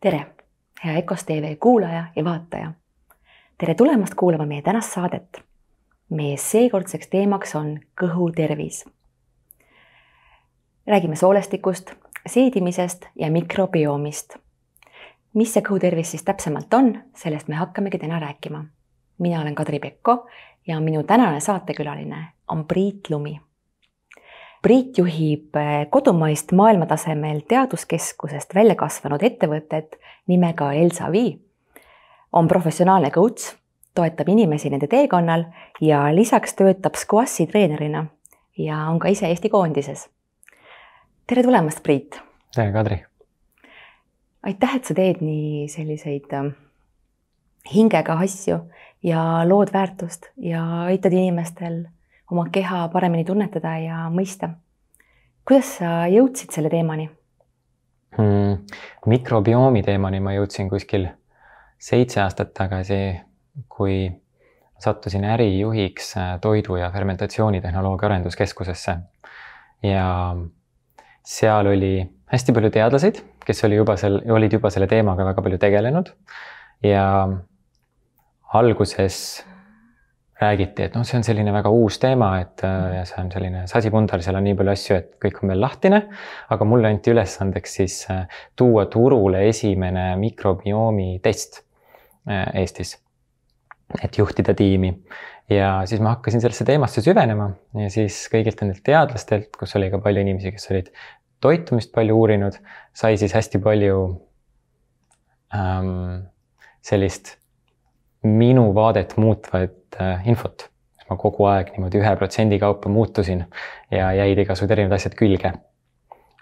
tere, hea EKOS tv kuulaja ja vaataja. tere tulemast kuulama meie tänast saadet. meie seekordseks teemaks on kõhutervis. räägime soolestikust, seedimisest ja mikrobioomist. mis see kõhutervis siis täpsemalt on, sellest me hakkamegi täna rääkima. mina olen Kadri Pekko ja minu tänane saatekülaline on Priit Lumi Priit juhib eh, kodumaist maailmatasemel teaduskeskusest välja kasvanud ettevõtet nimega Elsa Vi. on professionaalne coach, toetab inimesi nende teekonnal ja lisaks töötab squashi treenerina ja on ka ise Eesti koondises. tere tulemast, Priit. tere, Kadri. aitäh, et sa teed nii selliseid äh, hingega asju ja lood väärtust ja aitad inimestel oma keha paremini tunnetada ja mõista. kuidas sa jõudsid selle teemani hmm,? mikrobiomi teemani ma jõudsin kuskil seitse aastat tagasi, kui sattusin ärijuhiks äh, toidu ja fermentatsioonitehnoloogia arenduskeskusesse. ja seal oli hästi palju teadlaseid, kes oli juba seal, olid juba selle teemaga väga palju tegelenud ja alguses räägiti, et noh, see on selline väga uus teema, et äh, ja see on selline sasipundar, seal on nii palju asju, et kõik on veel lahtine. aga mulle anti ülesandeks siis äh, tuua turule esimene mikrobiomi test äh, Eestis. et juhtida tiimi ja siis ma hakkasin sellesse teemasse süvenema ja siis kõigilt nendelt teadlastelt, kus oli ka palju inimesi, kes olid toitumist palju uurinud, sai siis hästi palju ähm, sellist minu vaadet muutvat äh, infot. ma kogu aeg niimoodi ühe protsendi kaupa muutusin ja jäid igasugused erinevad asjad külge.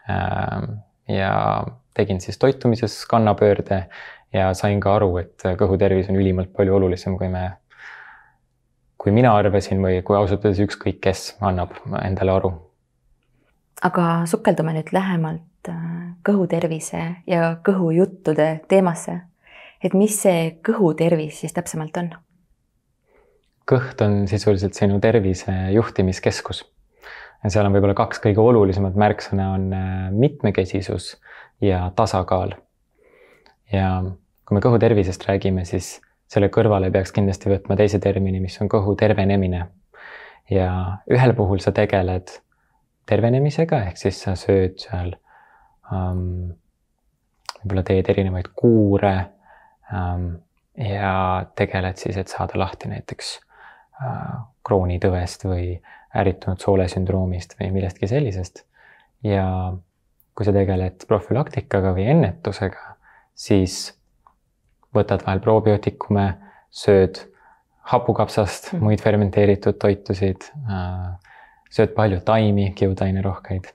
Ähm, ja tegin siis toitumises kannapöörde ja sain ka aru, et kõhutervis on ülimalt palju olulisem, kui me, kui mina arvasin või kui ausalt öeldes ükskõik kes annab endale aru. aga sukeldume nüüd lähemalt äh, kõhutervise ja kõhujuttude teemasse et mis see kõhutervis siis täpsemalt on? kõht on sisuliselt sinu tervise juhtimiskeskus. seal on võib-olla kaks kõige olulisemat märksõna on äh, mitmekesisus ja tasakaal. ja kui me kõhu tervisest räägime, siis selle kõrvale peaks kindlasti võtma teise termini, mis on kõhu tervenemine. ja ühel puhul sa tegeled tervenemisega, ehk siis sa sööd seal um,, võib-olla teed erinevaid kuure ja tegeled siis, et saada lahti näiteks äh, kroonitõvest või ärritunud soolesündroomist või millestki sellisest. ja kui sa tegeled profülaktikaga või ennetusega, siis võtad vahel probiootikume, sööd hapukapsast mm. muid fermenteeritud toitusid, äh, sööd palju taimi, kiudainerohkeid.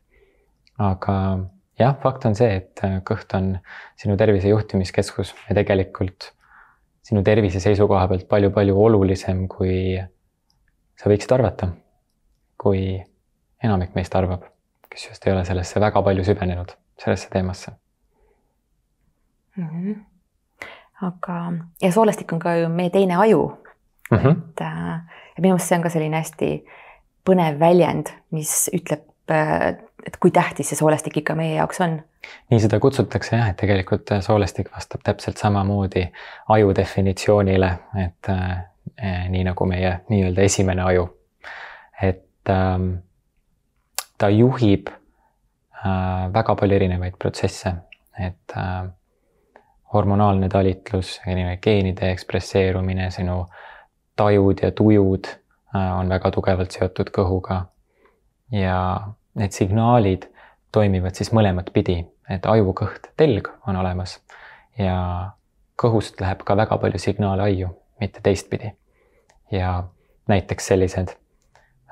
aga jah, fakt on see, et äh, kõht on sinu tervise juhtimiskeskus ja tegelikult sinu tervise seisukoha pealt palju-palju olulisem, kui sa võiksid arvata. kui enamik meist arvab, kes just ei ole sellesse väga palju süvenenud, sellesse teemasse mm. -hmm. aga, ja soolestik on ka ju meie teine aju mm. -hmm. et äh, ja minu meelest see on ka selline hästi põnev väljend, mis ütleb et kui tähtis see soolestik ikka meie jaoks on? nii seda kutsutakse jah, et tegelikult soolestik vastab täpselt samamoodi aju definitsioonile, et äh, nii nagu meie nii-öelda esimene aju. et ähm, ta juhib äh, väga palju erinevaid protsesse, et äh, hormonaalne talitlus, geenide ekspresseerumine, sinu tajud ja tujud äh, on väga tugevalt seotud kõhuga ja need signaalid toimivad siis mõlemat pidi, et ajukõht, telg on olemas ja kõhust läheb ka väga palju signaale aiu, mitte teistpidi. ja näiteks sellised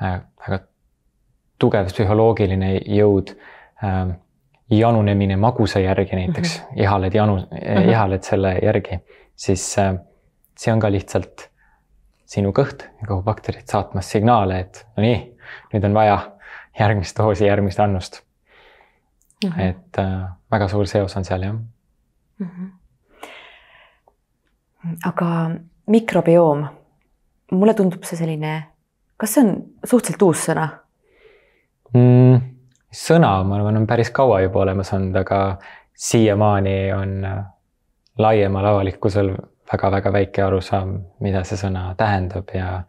äh, väga tugev psühholoogiline jõud äh,, janunemine magusa järgi näiteks mm, -hmm. ihaled janu mm, -hmm. ihaled selle järgi, siis äh, see on ka lihtsalt sinu kõht ja kõhubakterid saatmas signaale, et no nii, nüüd on vaja järgmist doosi, järgmist annust mm. -hmm. et äh, väga suur seos on seal jah mm. -hmm. aga mikrobioom, mulle tundub see selline, kas see on suhteliselt uus sõna mm,? sõna, ma arvan, on päris kaua juba olemas olnud, aga siiamaani on äh, laiemal avalikkusel väga-väga väike arusaam, mida see sõna tähendab ja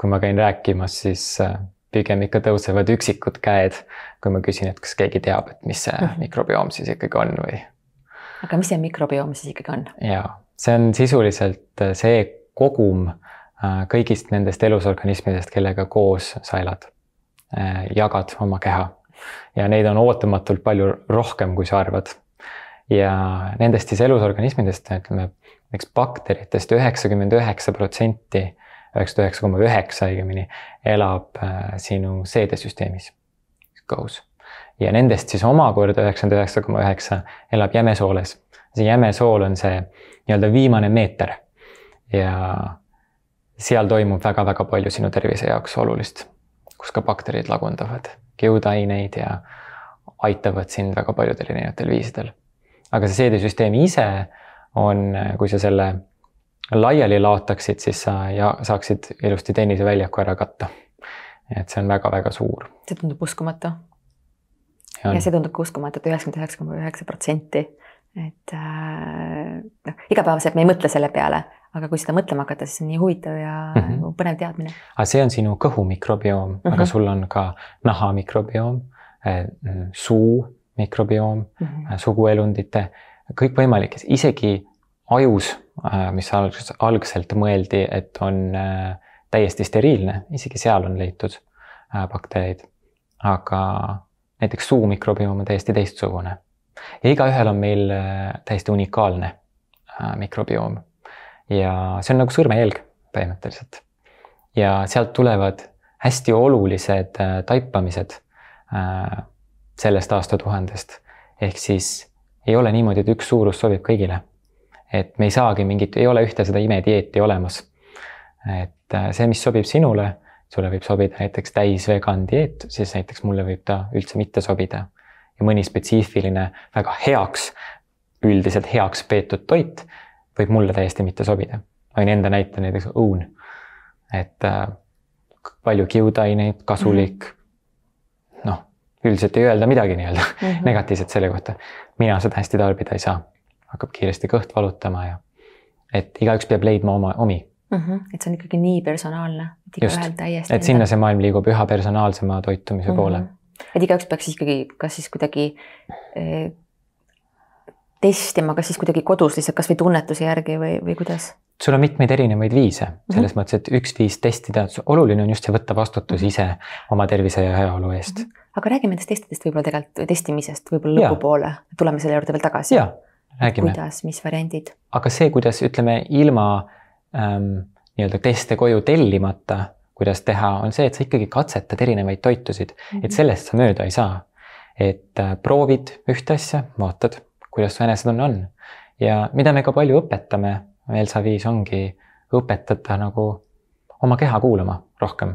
kui ma käin rääkimas, siis äh, pigem ikka tõusevad üksikud käed, kui ma küsin, et kas keegi teab, et mis see mhm. mikrobioom siis ikkagi on või. aga mis see mikrobioom siis ikkagi on? ja see on sisuliselt äh, see kogum äh, kõigist nendest elusorganismidest, kellega koos sa elad, jagad oma keha ja neid on ootamatult palju rohkem, kui sa arvad. ja nendest siis elusorganismidest, ütleme näiteks bakteritest üheksakümmend üheksa protsenti üheksakümmend üheksa koma üheksa õigemini, elab äh, sinu seedesüsteemis, kõhus. ja nendest siis omakorda üheksakümmend üheksa koma üheksa elab jämesooles. see jämesool on see nii-öelda viimane meeter ja seal toimub väga-väga palju sinu tervise jaoks olulist, kus ka bakterid lagundavad kiudaineid ja aitavad sind väga paljudel erinevatel viisidel. aga see seedesüsteem ise on, kui sa selle laiali laotaksid, siis sa ja saaksid ilusti tenniseväljaku ära katta. et see on väga-väga suur. see tundub uskumatu. ja see tundub ka uskumatu, et üheksakümmend üheksa koma üheksa protsenti, et äh, noh, igapäevaselt me ei mõtle selle peale, aga kui seda mõtlema hakata, siis on nii huvitav ja mm -hmm. põnev teadmine. aga see on sinu kõhu mikrobioom mm, -hmm. aga mhm. sul on ka naha mikrobioom, äh, suu mikrobioom mm, -hmm. suguelundite, kõikvõimalik, isegi ajus, äh, mis algselt, algselt mõeldi, et on äh, täiesti steriilne, isegi seal on leitud äh, baktereid. aga näiteks suu mikrobioom on täiesti teistsugune. ja igaühel on meil täiesti unikaalne mikrobioom. ja see on nagu sõrmejälg põhimõtteliselt. ja sealt tulevad hästi olulised taipamised sellest aastatuhandest. ehk siis ei ole niimoodi, et üks suurus sobib kõigile et me ei saagi mingit, ei ole ühte seda imedieeti olemas. et äh, see, mis sobib sinule, sulle võib sobida näiteks täisvegan dieet, siis näiteks mulle võib ta üldse mitte sobida. ja mõni spetsiifiline väga heaks, üldiselt heaks peetud toit võib mulle täiesti mitte sobida. ma võin enda näite näiteks õun. et äh, palju kiudaineid, kasulik noh, üldiselt ei öelda midagi nii-öelda mm -hmm. negatiivset selle kohta. mina seda hästi tarbida ei saa hakkab kiiresti kõht valutama ja et igaüks peab leidma oma, omi mm. -hmm. et see on ikkagi nii personaalne. just, et sinna see maailm liigub üha personaalsema toitumise mm -hmm. poole. et igaüks peaks ikkagi, kas siis kuidagi eh, testima, kas siis kuidagi kodus lihtsalt kasvõi tunnetuse järgi või, või kuidas? sul on mitmeid erinevaid viise selles mm -hmm. mõttes, et üks viis testida, oluline on just see võtta vastutus -hmm. ise oma tervise ja heaolu eest mm. -hmm. aga räägime nendest testidest võib-olla tegelikult testimisest võib-olla lõpupoole, tuleme selle juurde veel tagasi. jaa räägime. kuidas, mis variandid? aga see, kuidas ütleme ilma ähm, nii-öelda teste koju tellimata, kuidas teha, on see, et sa ikkagi katsetad erinevaid toitusid mm, -hmm. et sellest sa mööda ei saa. et äh, proovid ühte asja, vaatad, kuidas su enesetunne on ja mida me ka palju õpetame, Elsa viis ongi õpetada nagu oma keha kuulama rohkem.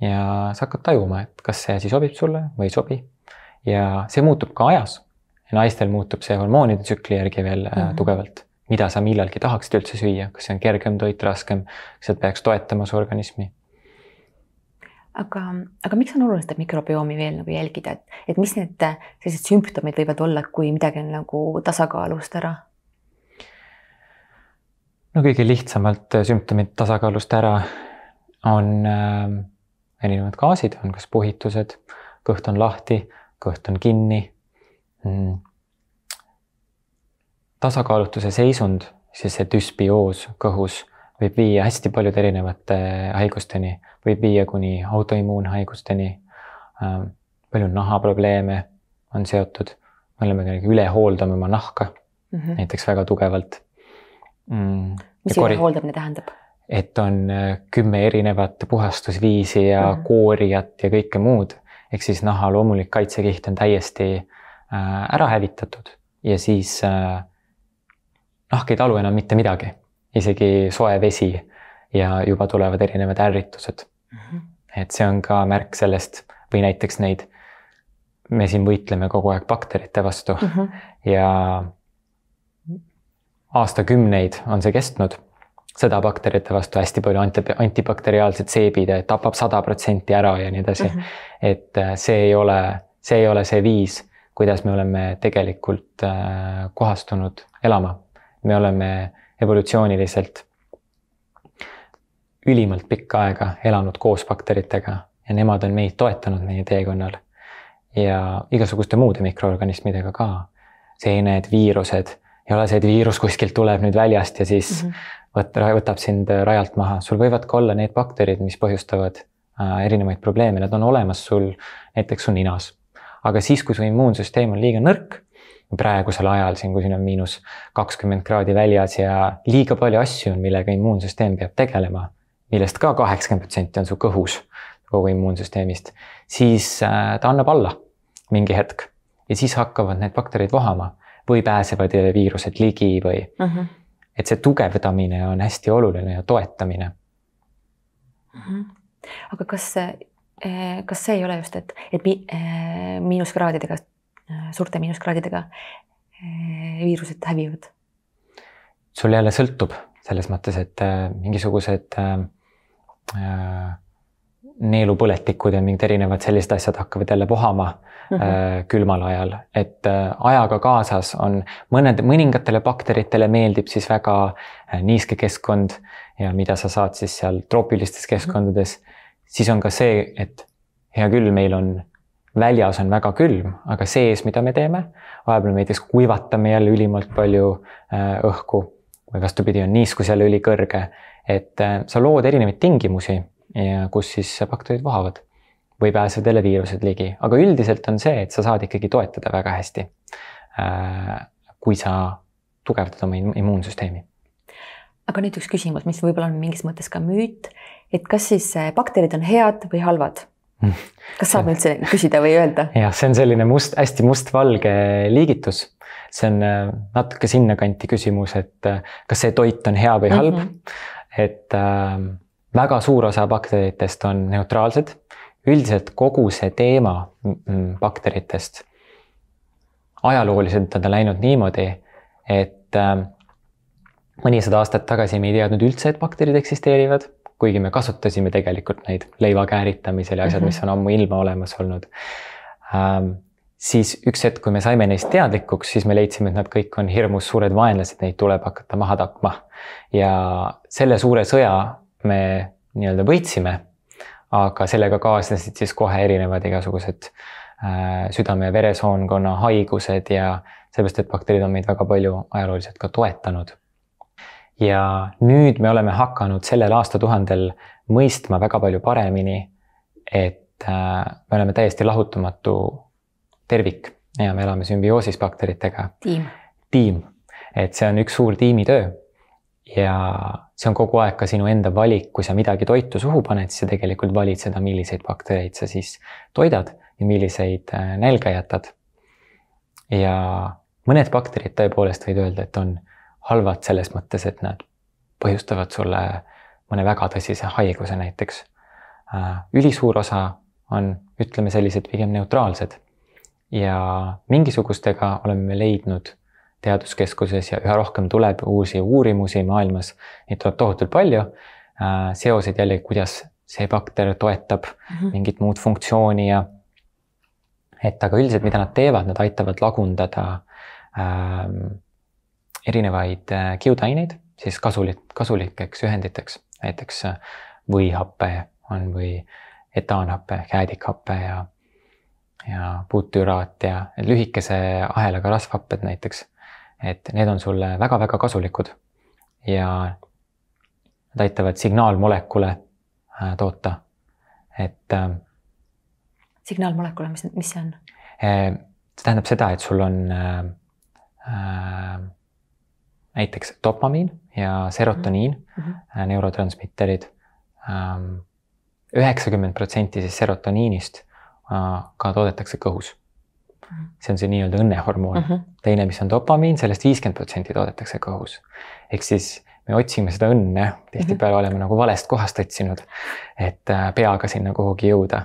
ja sa hakkad tajuma, et kas see asi sobib sulle või ei sobi. ja see muutub ka ajas ja naistel muutub see hormoonide tsükli järgi veel mm -hmm. tugevalt. mida sa millalgi tahaksid üldse süüa, kas see on kergem toit, raskem, kas sealt peaks toetama su organismi? aga, aga miks on oluline seda mikrobiomi veel nagu jälgida, et, et mis need sellised sümptomid võivad olla, kui midagi on nagu tasakaalust ära? no kõige lihtsamalt sümptomid tasakaalust ära on äh, erinevad gaasid, on kas puhitused, kõht on lahti, kõht on kinni tasakaalutuse seisund, siis see düsbioos kõhus võib viia hästi paljude erinevate haigusteni, võib viia kuni autoimmuunhaigusteni ähm,. palju nahaprobleeme on seotud, me oleme ka üle hooldame oma nahka mm -hmm. näiteks väga tugevalt mm,. mis ülehooldamine tähendab? et on äh, kümme erinevat puhastusviisi ja mm -hmm. koorijat ja kõike muud, ehk siis naha loomulik kaitsekiht on täiesti Äh, ära hävitatud ja siis äh, nahk ei talu enam mitte midagi, isegi soe vesi ja juba tulevad erinevad ärritused mm. -hmm. et see on ka märk sellest või näiteks neid, me siin võitleme kogu aeg bakterite vastu mm -hmm. ja aastakümneid on see kestnud seda bakterite vastu hästi palju anti, antibakteriaalset seebid, tapab sada protsenti ära ja nii edasi mm. -hmm. et äh, see ei ole, see ei ole see viis kuidas me oleme tegelikult äh, kohastunud elama. me oleme evolutsiooniliselt ülimalt pikka aega elanud koos bakteritega ja nemad on meid toetanud meie teekonnal. ja igasuguste muude mikroorganismidega ka. seened, viirused, ei ole see, et viirus kuskilt tuleb nüüd väljast ja siis mm -hmm. võtta, võtab sind rajalt maha, sul võivad ka olla need bakterid, mis põhjustavad äh, erinevaid probleeme, nad on olemas sul näiteks su ninas. Aga siis, kui su immuunsüsteem on liiga nõrk praegusel ajal siin, kui siin on miinus kakskümmend kraadi väljas ja liiga palju asju on, millega immuunsüsteem peab tegelema, millest ka kaheksakümmend protsenti on su kõhus kogu immuunsüsteemist, siis äh, ta annab alla mingi hetk ja siis hakkavad need bakterid vohama või pääsevad viirused ligi või mm. -hmm. et see tugevdamine on hästi oluline ja toetamine mm. -hmm. aga kas, kas see ei ole just, et, et äh, miinuskraadidega, suurte miinuskraadidega viirused hävivad? sul jälle sõltub selles mõttes, et mingisugused äh, neelupõletikud ja mingid erinevad sellised asjad hakkavad jälle vohama mm -hmm. külmal ajal, et äh, ajaga kaasas on mõned, mõningatele bakteritele meeldib siis väga äh, niiske keskkond ja mida sa saad siis seal troopilistes mhm. keskkondades mm, -hmm. Siis on ka see, et hea küll, meil on väljas on väga külm, aga sees, mida me teeme, vahepeal näiteks kuivatame jälle ülimalt palju õhku või vastupidi, on niiskus jälle ülikõrge, et sa lood erinevaid tingimusi kus siis bakterid vohavad või pääsevad jälle viirused ligi, aga üldiselt on see, et sa saad ikkagi toetada väga hästi. Äh, kui sa tugevdad oma immuunsüsteemi. Aga nüüd üks küsimus, mis võib-olla on mingis mõttes ka müüt, et kas siis äh, bakterid on head või halvad? kas saab üldse küsida või öelda? jah, see on selline must, hästi mustvalge liigitus. see on äh, natuke sinnakanti küsimus, et kas see toit on hea või halb mm. -hmm. et äh, väga suur osa bakteritest on neutraalsed. üldiselt kogu see teema bakteritest, ajalooliselt on ta läinud niimoodi, et äh, mõnisada aastat tagasi me ei teadnud üldse, et bakterid eksisteerivad, kuigi me kasutasime tegelikult neid leiva kääritamisel ja asjad, mis on ammuilma olemas olnud ähm, siis üks hetk, kui me saime neist teadlikuks, siis me leidsime, et nad kõik on hirmus suured vaenlased, neid tuleb hakata maha tapma. ja selle suure sõja me nii-öelda võitsime, aga sellega kaasnesid siis kohe erinevad igasugused äh, südame ja veresoonkonna haigused ja sellepärast, et bakterid on meid väga palju ajalooliselt ka toetanud. Ja nüüd me oleme hakanud sellel aastatuhandel mõistma väga palju paremini, et äh, me oleme täiesti lahutamatu tervik ja me elame sümbioosis bakteritega. tiim. tiim, et see on üks suur tiimitöö ja see on kogu aeg ka sinu enda valik, kui sa midagi toitu suhu paned, siis sa tegelikult valid seda, milliseid baktereid sa siis toidad ja milliseid äh, nälga jätad. ja mõned bakterid tõepoolest võid öelda, et on halvad selles mõttes, et nad põhjustavad sulle mõne väga tõsise haiguse näiteks. Äh, ülisuur osa on, ütleme sellised pigem neutraalsed ja mingisugustega oleme leidnud teaduskeskuses ja üha rohkem tuleb uusi uurimusi maailmas, neid tuleb tohutult palju. Äh, seoseid jällegi, kuidas see bakter toetab mm -hmm. mingit muud funktsiooni ja et aga üldiselt, mida nad teevad, nad aitavad lagundada ähm, erinevaid äh, kiudaineid siis kasulik, kasulikeks ühenditeks, näiteks äh, võihappe on või etaanhappe, käädikhappe ja, ja butüraat ja lühikese ahelaga rasvhapped näiteks et need on sulle väga-väga kasulikud ja nad aitavad signaalmolekule äh, toota, et. Signaalmolekule, mis, mis see on? See tähendab seda, et sul on äh, näiteks dopamiin ja serotoniin mm, -hmm. neurotransmitterid. Ähm, üheksakümmend protsenti siis serotoniinist ka toodetakse kõhus see on see nii-öelda õnnehormoon mm. -hmm. teine, mis on dopamiin, sellest viiskümmend protsenti toodetakse kõhus. ehk siis me otsime seda õnne, tihtipeale -hmm. oleme nagu valest kohast otsinud, et äh, peaga sinna kuhugi jõuda.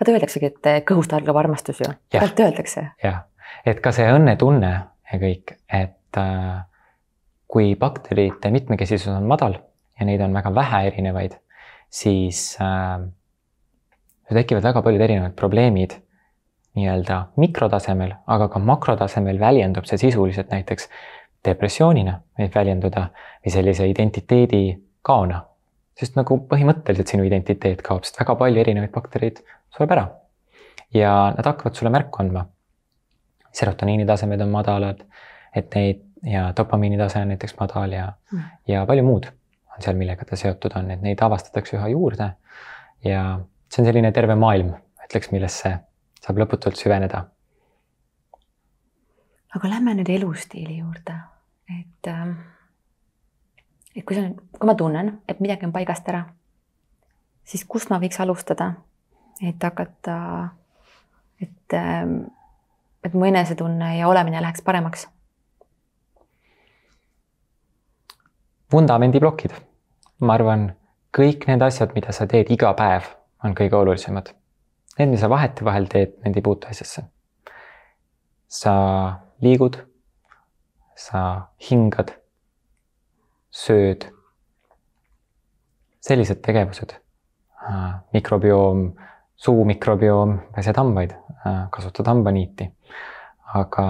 vaata öeldaksegi, et äh, kõhust algab armastus ju, tegelikult öeldakse. jah, et ka see õnnetunne ja kõik, et äh, kui bakterite mitmekesisus on madal ja neid on väga vähe erinevaid, siis äh, tekivad väga paljud erinevad probleemid nii-öelda mikrotasemel, aga ka makrotasemel väljendub see sisuliselt näiteks depressioonina võib väljenduda või sellise identiteedi kaona. sest nagu põhimõtteliselt sinu identiteet kaob, sest väga palju erinevaid baktereid sureb ära. ja nad hakkavad sulle märku andma. serotoniini tasemed on madalad, et neid ja dopamiini tase on näiteks madal ja mm., ja palju muud on seal, millega ta seotud on, et neid avastatakse üha juurde. ja see on selline terve maailm, ütleks, millesse saab lõputult süveneda. aga lähme nüüd elustiili juurde, et, ähm, et kui sa nüüd, kui ma tunnen, et midagi on paigast ära, siis kust ma võiks alustada, et hakata, et, ähm, et mu enesetunne ja olemine läheks paremaks vundamendiplokid. ma arvan, kõik need asjad, mida sa teed iga päev, on kõige olulisemad. Need, mida sa vahetevahel teed, need ei puutu asjasse. sa liigud, sa hingad, sööd. sellised tegevused. mikrobioom, suu mikrobioom, pesed hambaid, kasutad hambaniiti. aga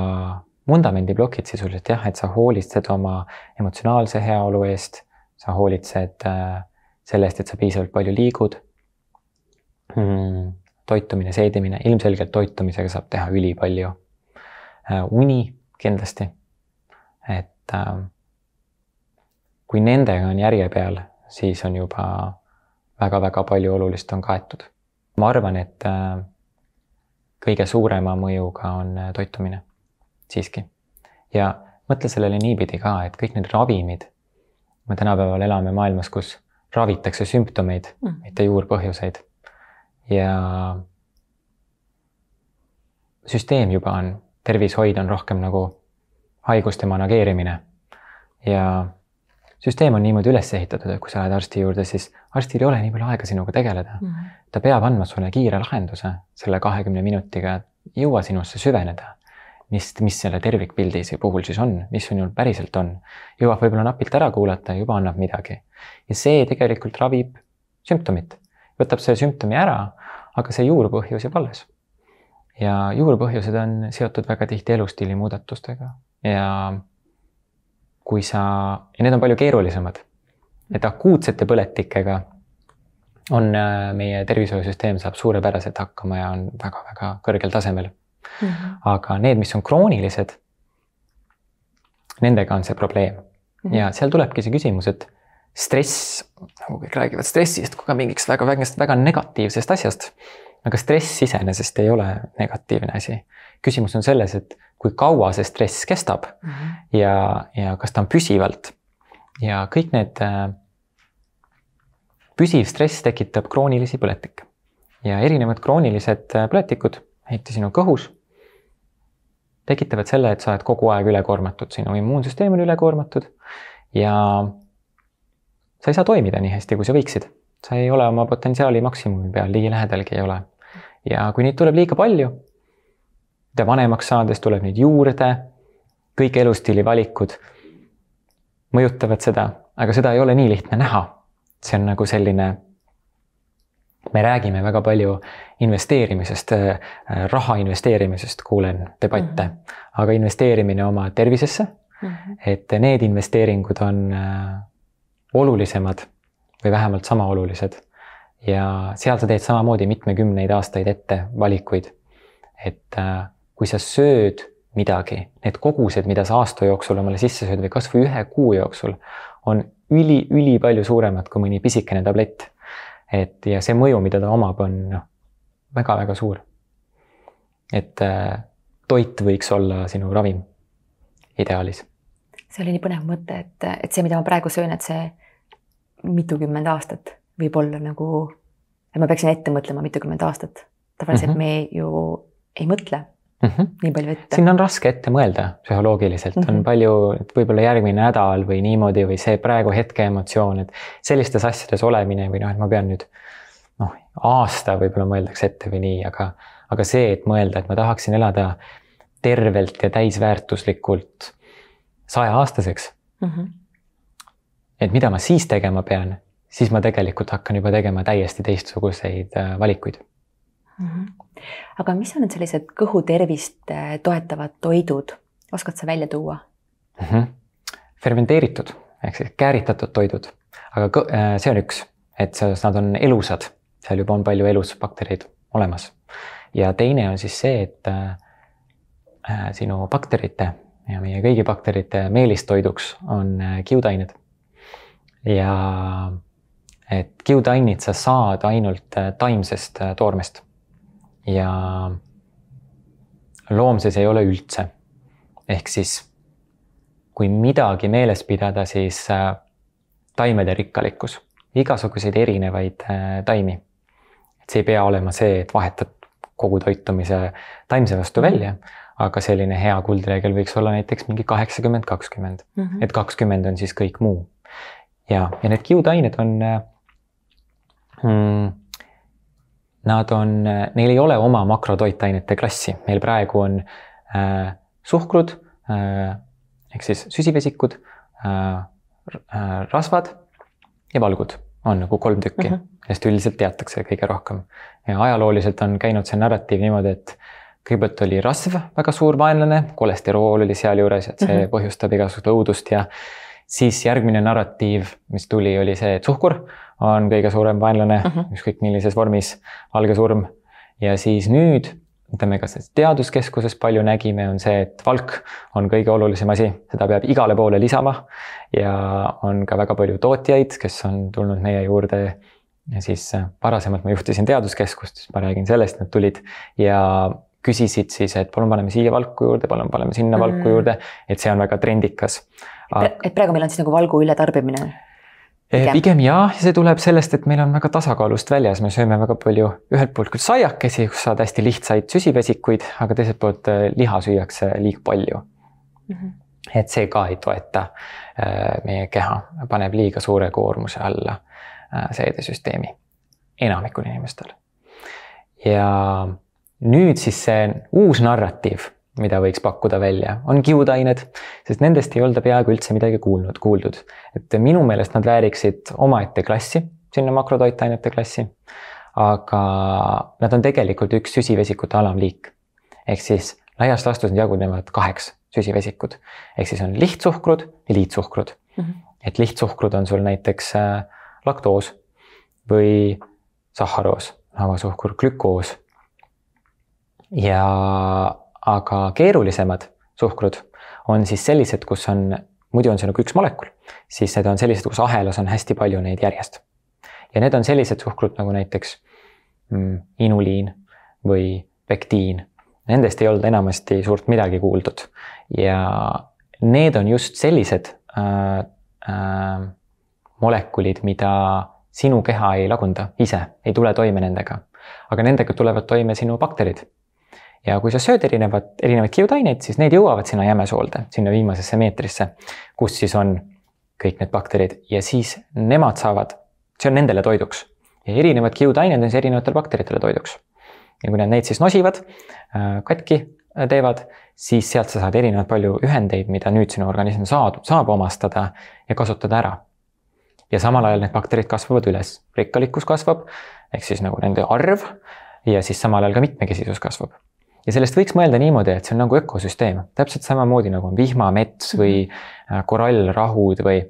vundamendiplokid sisuliselt jah, et sa hoolitsed oma emotsionaalse heaolu eest, sa hoolitsed äh, selle eest, et sa piisavalt palju liigud mm,. toitumine, seedimine, ilmselgelt toitumisega saab teha ülipalju. Äh, uni kindlasti, et äh, kui nendega on järje peal, siis on juba väga-väga palju olulist on kaetud. ma arvan, et kõige suurema mõjuga on toitumine siiski. ja mõtle sellele niipidi ka, et kõik need ravimid, me tänapäeval elame maailmas, kus ravitakse sümptomeid mm., mitte juurpõhjuseid. ja süsteem juba on, tervishoid on rohkem nagu haiguste manageerimine. ja süsteem on niimoodi üles ehitatud, et kui sa lähed arsti juurde, siis arstil ei ole nii palju aega sinuga tegeleda mm. -hmm. ta peab andma sulle kiire lahenduse selle kahekümne minutiga, jõua sinusse süveneda mis, mis selle tervikpildi puhul siis on, mis sinul päriselt on. jõuab võib-olla napilt ära kuulata ja juba annab midagi. ja see tegelikult ravib sümptomit, võtab selle sümptomi ära, aga see juurpõhjus jääb alles. ja juurpõhjused on seotud väga tihti elustiili muudatustega ja kui sa, ja need on palju keerulisemad, et akuutsete põletikega on äh, meie tervishoiusüsteem saab suurepäraselt hakkama ja on väga-väga kõrgel tasemel mm. -hmm. aga need, mis on kroonilised, nendega on see probleem mm. -hmm. ja seal tulebki see küsimus, et stress, nagu kõik räägivad stressist kui ka mingiks väga, väga, väga negatiivsest asjast. aga stress iseenesest ei ole negatiivne asi. küsimus on selles, et kui kaua see stress kestab mm -hmm. ja, ja kas ta on püsivalt. ja kõik need äh, püsiv stress tekitab kroonilisi põletikke ja erinevad kroonilised äh, põletikud eriti sinu kõhus, tekitavad selle, et sa oled kogu aeg ülekoormatud, sinu immuunsüsteem on ülekoormatud ja sa ei saa toimida nii hästi, kui sa võiksid. sa ei ole oma potentsiaali maksimumi peal, ligilähedalgi ei ole. ja kui neid tuleb liiga palju, mida vanemaks saades tuleb neid juurde, kõik elustiili valikud mõjutavad seda, aga seda ei ole nii lihtne näha. see on nagu selline me räägime väga palju investeerimisest, äh, raha investeerimisest, kuulen debatte mm, -hmm. aga investeerimine oma tervisesse mm, -hmm. et need investeeringud on äh, olulisemad või vähemalt sama olulised. ja seal sa teed samamoodi mitmekümneid aastaid ette valikuid. et äh, kui sa sööd midagi, need kogused, mida sa aasta jooksul omale sisse sööd või kasvõi ühe kuu jooksul, on üli, ülipalju suuremad kui mõni pisikene tablett et ja see mõju, mida ta omab, on noh, väga-väga suur. et äh, toit võiks olla sinu ravim ideaalis. see oli nii põnev mõte, et, et see, mida ma praegu söön, et see mitukümmend aastat võib olla nagu, et ma peaksin ette mõtlema mitukümmend aastat. tavaliselt mm -hmm. me ju ei mõtle mm -hmm. nii palju ette. siin on raske ette mõelda psühholoogiliselt mm, -hmm. on mhm. palju, võib-olla järgmine nädal või niimoodi või see praegu hetke emotsioon, et sellistes asjades olemine või noh, et ma pean nüüd noh, aasta võib-olla mõeldakse ette või nii, aga, aga see, et mõelda, et ma tahaksin elada tervelt ja täisväärtuslikult sajaaastaseks mm. -hmm. et mida ma siis tegema pean, siis ma tegelikult hakkan juba tegema täiesti teistsuguseid äh, valikuid aga mis on need sellised kõhutervist eh, toetavad toidud, oskad sa välja tuua mm? -hmm. fermenteeritud ehk siis kääritatud toidud, aga äh, see on üks, et selles nad on elusad, seal juba on palju elusbaktereid olemas. ja teine on siis see, et äh, äh, sinu bakterite ja meie kõigi bakterite meelistoiduks on kiudained. ja et kiudainid sa saad ainult taimsest toormest ja loomses ei ole üldse. ehk siis kui midagi meeles pidada, siis äh, taimede rikkalikkus, igasuguseid erinevaid äh, taimi. et see ei pea olema see, et vahetad kogu toitumise taimse vastu välja, aga selline hea kuldreegel võiks olla näiteks mingi kaheksakümmend, kakskümmend, mhm. et kakskümmend on siis kõik muu. ja, ja need kiudained on äh, mm,. Nad on, neil ei ole oma makrotoitainete klassi, meil praegu on äh, suhkrud äh,, ehk siis süsivesikud äh,, äh, rasvad ja valgud on nagu kolm tükki mm, -hmm. millest üldiselt teatakse kõige rohkem. ja ajalooliselt on käinud see narratiiv niimoodi, et kõigepealt oli rasv väga suur vaenlane, kolesterool oli sealjuures, et see mm -hmm. põhjustab igasugust õudust ja siis järgmine narratiiv, mis tuli, oli see, et suhkur on kõige suurem vaenlane mm -hmm. ükskõik millises vormis, valge surm. ja siis nüüd mida me ka selles teaduskeskuses palju nägime, on see, et valk on kõige olulisem asi, seda peab igale poole lisama. ja on ka väga palju tootjaid, kes on tulnud meie juurde ja siis äh, varasemalt ma juhtisin teaduskeskust, siis ma räägin sellest, nad tulid ja küsisid siis, et palun paneme siia valku juurde, palun paneme sinna valku mm. juurde, et see on väga trendikas. et praegu meil on siis nagu valgu ületarbimine pigem, pigem jah, ja see tuleb sellest, et meil on väga tasakaalust väljas, me sööme väga palju ühelt poolt küll saiakesi, kus saad hästi lihtsaid süsivesikuid, aga teiselt poolt eh, liha süüakse liiga palju mm. -hmm. et see ka ei toeta eh, meie keha, paneb liiga suure koormuse alla seedesüsteemi enamikul inimestel. ja nüüd siis see uus narratiiv mida võiks pakkuda välja, on kiudained, sest nendest ei olda peaaegu üldse midagi kuulnud, kuuldud. et minu meelest nad vääriksid omaette klassi, sinna makrotoitainete klassi. aga nad on tegelikult üks süsivesikute alamliik. ehk siis laias laastus nad jagunevad kaheks süsivesikud, ehk siis on lihtsuhkrud ja liitsuhkrud mm. -hmm. et lihtsuhkrud on sul näiteks äh, laktoos või sahharoos, havasuhkur, glükoos. ja aga keerulisemad suhkrud on siis sellised, kus on, muidu on see nagu üks molekul, siis need on sellised, kus ahelas on hästi palju neid järjest. ja need on sellised suhkrud nagu näiteks mm, inuliin või pektiin. Nendest ei olnud enamasti suurt midagi kuuldud ja need on just sellised äh, äh, molekulid, mida sinu keha ei lagunda ise, ei tule toime nendega. aga nendega tulevad toime sinu bakterid ja kui sa sööd erinevat, erinevaid kiudaineid, siis need jõuavad sinna jämesoolde, sinna viimasesse meetrisse, kus siis on kõik need bakterid ja siis nemad saavad, see on nendele toiduks. ja erinevad kiudained on siis erinevatele bakteritele toiduks. ja kui nad neid siis nosivad, äh, katki äh, teevad, siis sealt sa saad erinevat palju ühendeid, mida nüüd sinu organism saab, saab omastada ja kasutada ära. ja samal ajal need bakterid kasvavad üles, rikkalikkus kasvab, ehk siis nagu nende arv ja siis samal ajal ka mitmekesisus kasvab ja sellest võiks mõelda niimoodi, et see on nagu ökosüsteem, täpselt samamoodi nagu on vihmamets või äh, korallrahud või.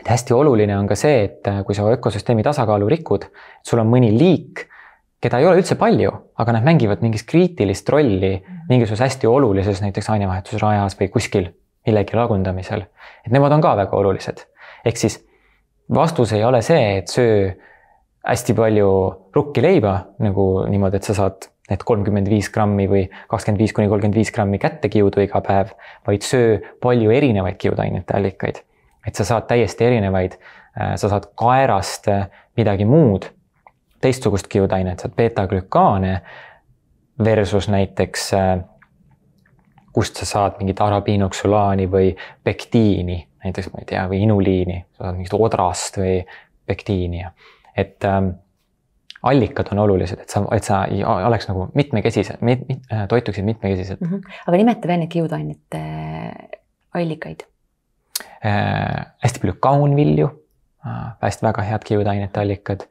et hästi oluline on ka see, et äh, kui sa ökosüsteemi tasakaalu rikud, sul on mõni liik, keda ei ole üldse palju, aga nad mängivad mingit kriitilist rolli mingisuguses hästi olulises näiteks ainevahetusrajas või kuskil millegi lagundamisel. et nemad on ka väga olulised. ehk siis vastus ei ole see, et söö hästi palju rukkileiba nagu niimoodi, et sa saad need kolmkümmend viis grammi või kakskümmend viis kuni kolmkümmend viis grammi kättekiudu iga päev, vaid söö palju erinevaid kiudainete allikaid. et sa saad täiesti erinevaid, äh, sa saad kaerast äh, midagi muud, teistsugust kiudainet, saad beetaglükaane versus näiteks äh, kust sa saad mingit arabiinoksulaani või pektiini, näiteks ma ei tea, või inuliini, sa saad mingit odrast või pektiini et ähm, allikad on olulised, et sa, et sa oleks nagu mitmekesised mit,, mit, äh, toituksid mitmekesiselt mm. -hmm. aga nimeta veel neid kiudainete äh, allikaid äh,. hästi palju kaunvilju äh,, hästi väga head kiudainete allikad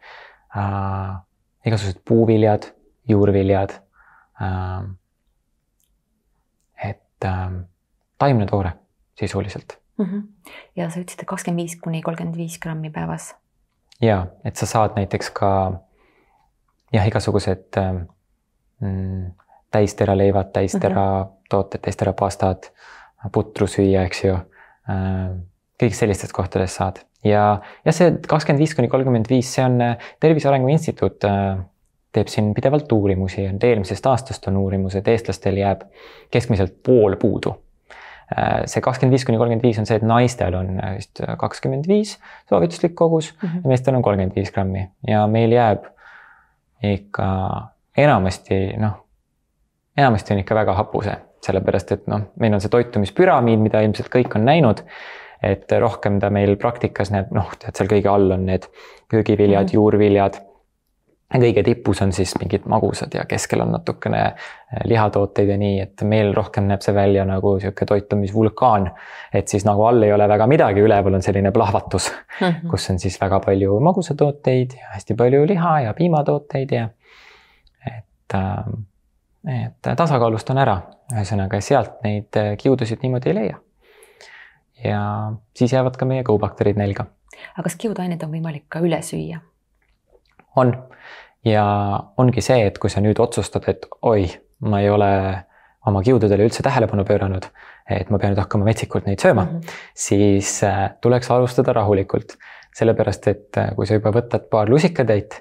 äh,. igasugused puuviljad, juurviljad äh,. et äh, taimne toore sisuliselt mm. -hmm. ja sa ütlesid, et kakskümmend viis kuni kolmkümmend viis grammi päevas. ja, et sa saad näiteks ka jah, igasugused mm, täisteralevad, täistera mm -hmm. tooted, täistera pastad, putru süüa, eks ju. kõik sellistest kohtadest saad ja jah, see kakskümmend viis kuni kolmkümmend viis, see on Tervise Arengu Instituut teeb siin pidevalt uurimusi, et eelmisest aastast on uurimused, eestlastel jääb keskmiselt pool puudu. Äh, see kakskümmend viis kuni kolmkümmend viis on see, et naistel on vist kakskümmend viis soovituslik kogus mm -hmm. ja meestel on kolmkümmend viis grammi ja meil jääb ikka enamasti noh, enamasti on ikka väga hapuse, sellepärast et noh, meil on see toitumispüramiid, mida ilmselt kõik on näinud et rohkem ta meil praktikas näeb, noh, tead seal kõige all on need köögiviljad mm, -hmm. juurviljad kõige tipus on siis mingid magusad ja keskel on natukene eh, lihatooteid ja nii, et meil rohkem näeb see välja nagu sihuke toitumisvulkaan. et siis nagu all ei ole väga midagi, üleval on selline plahvatus mm, -hmm. kus on siis väga palju magusatooteid ja hästi palju liha ja piimatooteid ja et, äh, et tasakaalustan ära, ühesõnaga sealt neid äh, kiudusid niimoodi ei leia. ja siis jäävad ka meie kõhubakterid nälga. aga kas kiudaineid on võimalik ka üle süüa? On. Ja ongi see, et kui sa nüüd otsustad, et oi, ma ei ole oma kiududele üldse tähelepanu pööranud, et ma pean nüüd hakkama metsikult neid sööma mm, -hmm. siis äh, tuleks alustada rahulikult. sellepärast, et äh, kui sa juba võtad paar lusikatäit,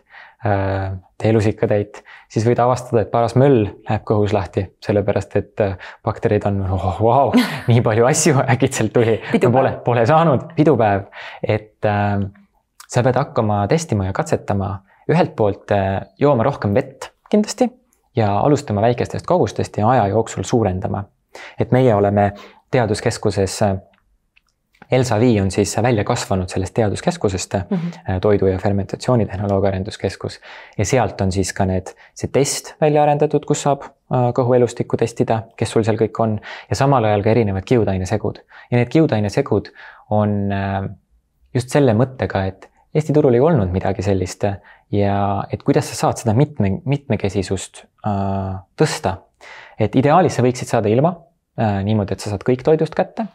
äh, teelusikatäit, siis võid avastada, et paras möll läheb kõhus lahti, sellepärast et bakterid on oh,, vau, nii palju asju äkitselt tuli, pole, pole saanud, pidupäev, et äh, sa pead hakkama testima ja katsetama ühelt poolt äh, jooma rohkem vett kindlasti ja alustama väikestest kogustest ja aja jooksul suurendama. et meie oleme teaduskeskuses äh, Elsa Vii on siis välja kasvanud sellest teaduskeskusest mm, -hmm. toidu ja fermentatsioonitehnoloogia arenduskeskus. ja sealt on siis ka need, see test välja arendatud, kus saab kõhuelustikku testida, kes sul seal kõik on ja samal ajal ka erinevad kiudainesegud. ja need kiudainesegud on just selle mõttega, et Eesti turul ei olnud midagi sellist ja et kuidas sa saad seda mitme, mitmekesisust äh, tõsta. et ideaalis sa võiksid saada ilma äh, niimoodi, et sa saad kõik toidust kätte,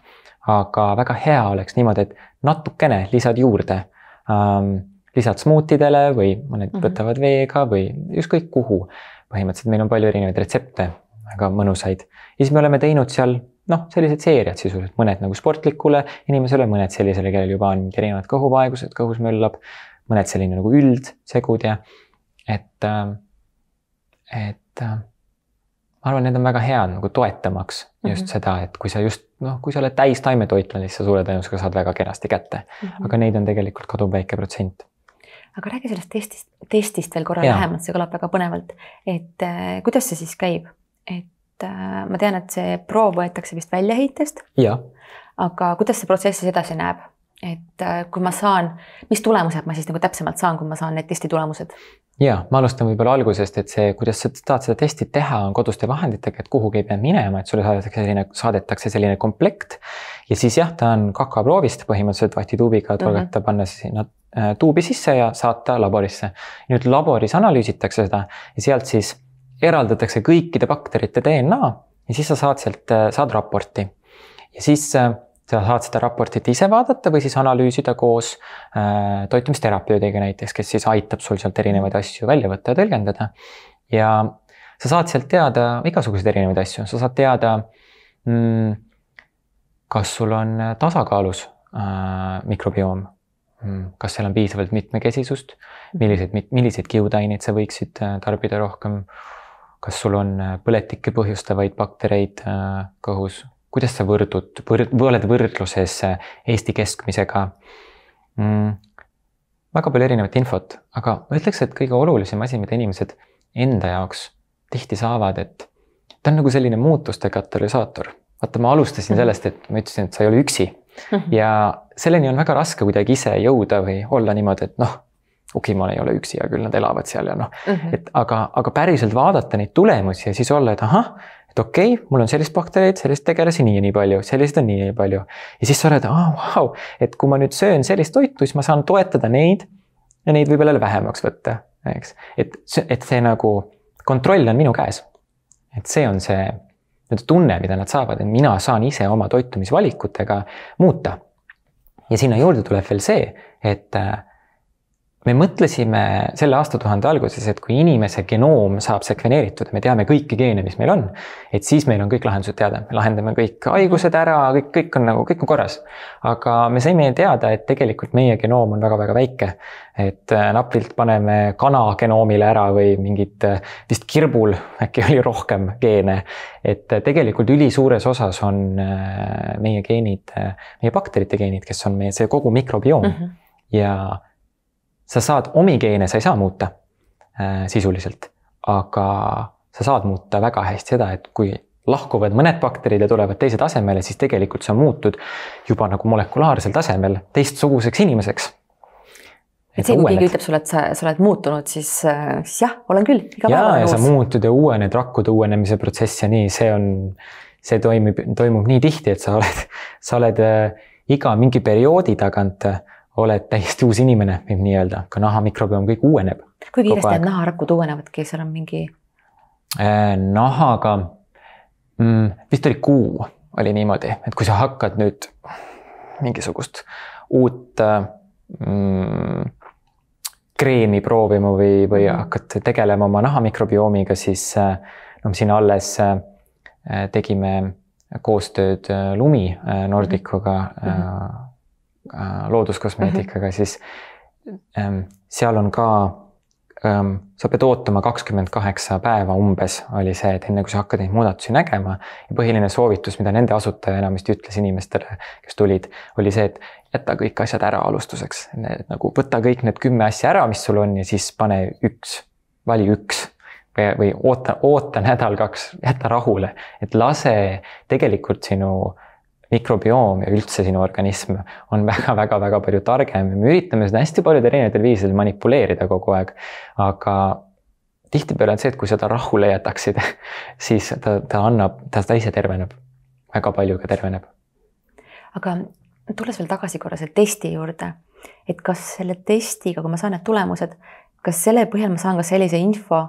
aga väga hea oleks niimoodi, et natukene lisad juurde ähm,. lisad smuutidele või mõned mm -hmm. võtavad veega või ükskõik kuhu. põhimõtteliselt meil on palju erinevaid retsepte, väga mõnusaid ja siis me oleme teinud seal noh, sellised seeriad sisuliselt, mõned nagu sportlikule inimesele, mõned sellisele, kellel juba on erinevad kõhuvaegused, kõhus möllab mõned selline nagu üldsegud ja et, äh, et äh, ma arvan, need on väga head nagu toetamaks just mm -hmm. seda, et kui sa just noh, kui sa oled täis taimetoitlane, siis sa suure tõenäosusega saad väga kenasti kätte mm. -hmm. aga neid on tegelikult kaduvväike protsent. aga räägi sellest testist, testist veel korra ja. lähemalt, see kõlab väga põnevalt. et äh, kuidas see siis käib? et ma tean, et see proov võetakse vist väljaheitest. aga kuidas see protsess siis edasi näeb? et äh, kui ma saan, mis tulemused ma siis nagu täpsemalt saan, kui ma saan need testi tulemused? ja ma alustan võib-olla algusest, et see, kuidas sa tahad seda testi teha, on koduste vahenditega, et kuhugi ei pea minema, et sulle saadetakse selline, saadetakse selline komplekt. ja siis jah, ta on kakaproovist põhimõtteliselt vatituubiga torgata mm, -hmm. panna sinna äh, tuubi sisse ja saata laborisse. nüüd laboris analüüsitakse seda ja sealt siis eraldatakse kõikide bakterite DNA ja siis sa saad sealt, äh, saad raporti. ja siis sa saad seda raportit ise vaadata või siis analüüsida koos äh, toitumisterapeudiga näiteks, kes siis aitab sul sealt erinevaid asju välja võtta ja tõlgendada. ja sa saad sealt teada igasuguseid erinevaid asju, sa saad teada mm,, kas sul on tasakaalus äh, mikrobioom mm,, kas seal on piisavalt mitmekesisust, milliseid, milliseid kiudaineid sa võiksid äh, tarbida rohkem, kas sul on äh, põletikke põhjustavaid baktereid äh, kõhus kuidas sa võrdud, võrd-, oled võrdluses Eesti keskmisega mm,? väga palju erinevat infot, aga ma ütleks, et kõige olulisem asi, mida inimesed enda jaoks tihti saavad, et ta on nagu selline muutuste katalüsaator. vaata, ma alustasin mhm. sellest, et ma ütlesin, et sa ei ole üksi mhm. ja selleni on väga raske kuidagi ise jõuda või olla niimoodi, et noh, okei okay,, ma ei ole üksi, hea küll, nad elavad seal ja noh mm, -hmm. et aga, aga päriselt vaadata neid tulemusi ja siis olla, et ahah, et okei okay,, mul on sellist baktereid, sellist tegelasi nii ja nii palju, selliseid on nii ja nii palju. ja siis sa oled, aa, vau, et kui ma nüüd söön sellist toitu, siis ma saan toetada neid ja neid võib-olla jälle vähemaks võtta, eks. et, et see nagu kontroll on minu käes. et see on see nende tunne, mida nad saavad, et mina saan ise oma toitumisvalikutega muuta. ja sinna juurde tuleb veel see, et äh, me mõtlesime selle aastatuhande alguses, et kui inimese genoom saab sekveneeritud, me teame kõiki geene, mis meil on, et siis meil on kõik lahendused teada, me lahendame kõik haigused ära, kõik, kõik on nagu, kõik on korras. aga me saime teada, et tegelikult meie genoom on väga-väga väike. et äh, napilt paneme kana genoomile ära või mingit, äh, vist kirbul äkki oli rohkem geene. et äh, tegelikult ülisuures osas on meie geenid, meie bakterite geenid, kes on meie see kogu mikrobioom mm. -hmm. ja sa saad omi geene, sa ei saa muuta äh, sisuliselt, aga sa saad muuta väga hästi seda, et kui lahkuvad mõned bakterid ja tulevad teised asemele, siis tegelikult sa muutud juba nagu molekulaarsel tasemel teistsuguseks inimeseks. et see, kui keegi ütleb sulle, et sa, sa oled muutunud, siis, äh, siis jah, olen küll. ja, ja sa muutud ja uuened, rakkude uuenemise protsess ja nii, see on, see toimib, toimub nii tihti, et sa oled, sa oled äh, iga mingi perioodi tagant äh, oled täiesti uus inimene, võib nii öelda, ka naha mikrobioom kõik uueneb. kui kiiresti need naharakud uuenevadki, seal on mingi? Äh, nahaga mm,, vist oli kuu oli niimoodi, et kui sa hakkad nüüd mingisugust uut mm, kreemi proovima või, või mhm. hakkad tegelema oma naha mikrobiomiga, siis noh, siin alles äh, tegime koostööd Lumi Nordicuga mm. -hmm Äh, looduskosmeetikaga mm, -hmm. siis ähm, seal on ka ähm,, sa pead ootama kakskümmend kaheksa päeva umbes, oli see, et enne kui sa hakkad neid muudatusi nägema. ja põhiline soovitus, mida nende asutaja enamasti ütles inimestele, kes tulid, oli see, et jäta kõik asjad ära alustuseks. nagu võta kõik need kümme asja ära, mis sul on ja siis pane üks, vali üks või, või oota, oota nädal-kaks, jäta rahule, et lase tegelikult sinu äh, mikrobioom ja üldse sinu organism on väga-väga-väga palju targem ja me üritame seda hästi paljudel erinevatel viisidel manipuleerida kogu aeg. aga tihtipeale on see, et kui seda rahule jätaksid, siis ta, ta annab, ta, ta ise terveneb. väga palju ka terveneb. aga tulles veel tagasi korra selle testi juurde, et kas selle testiga, kui ma saan need tulemused, kas selle põhjal ma saan ka sellise info,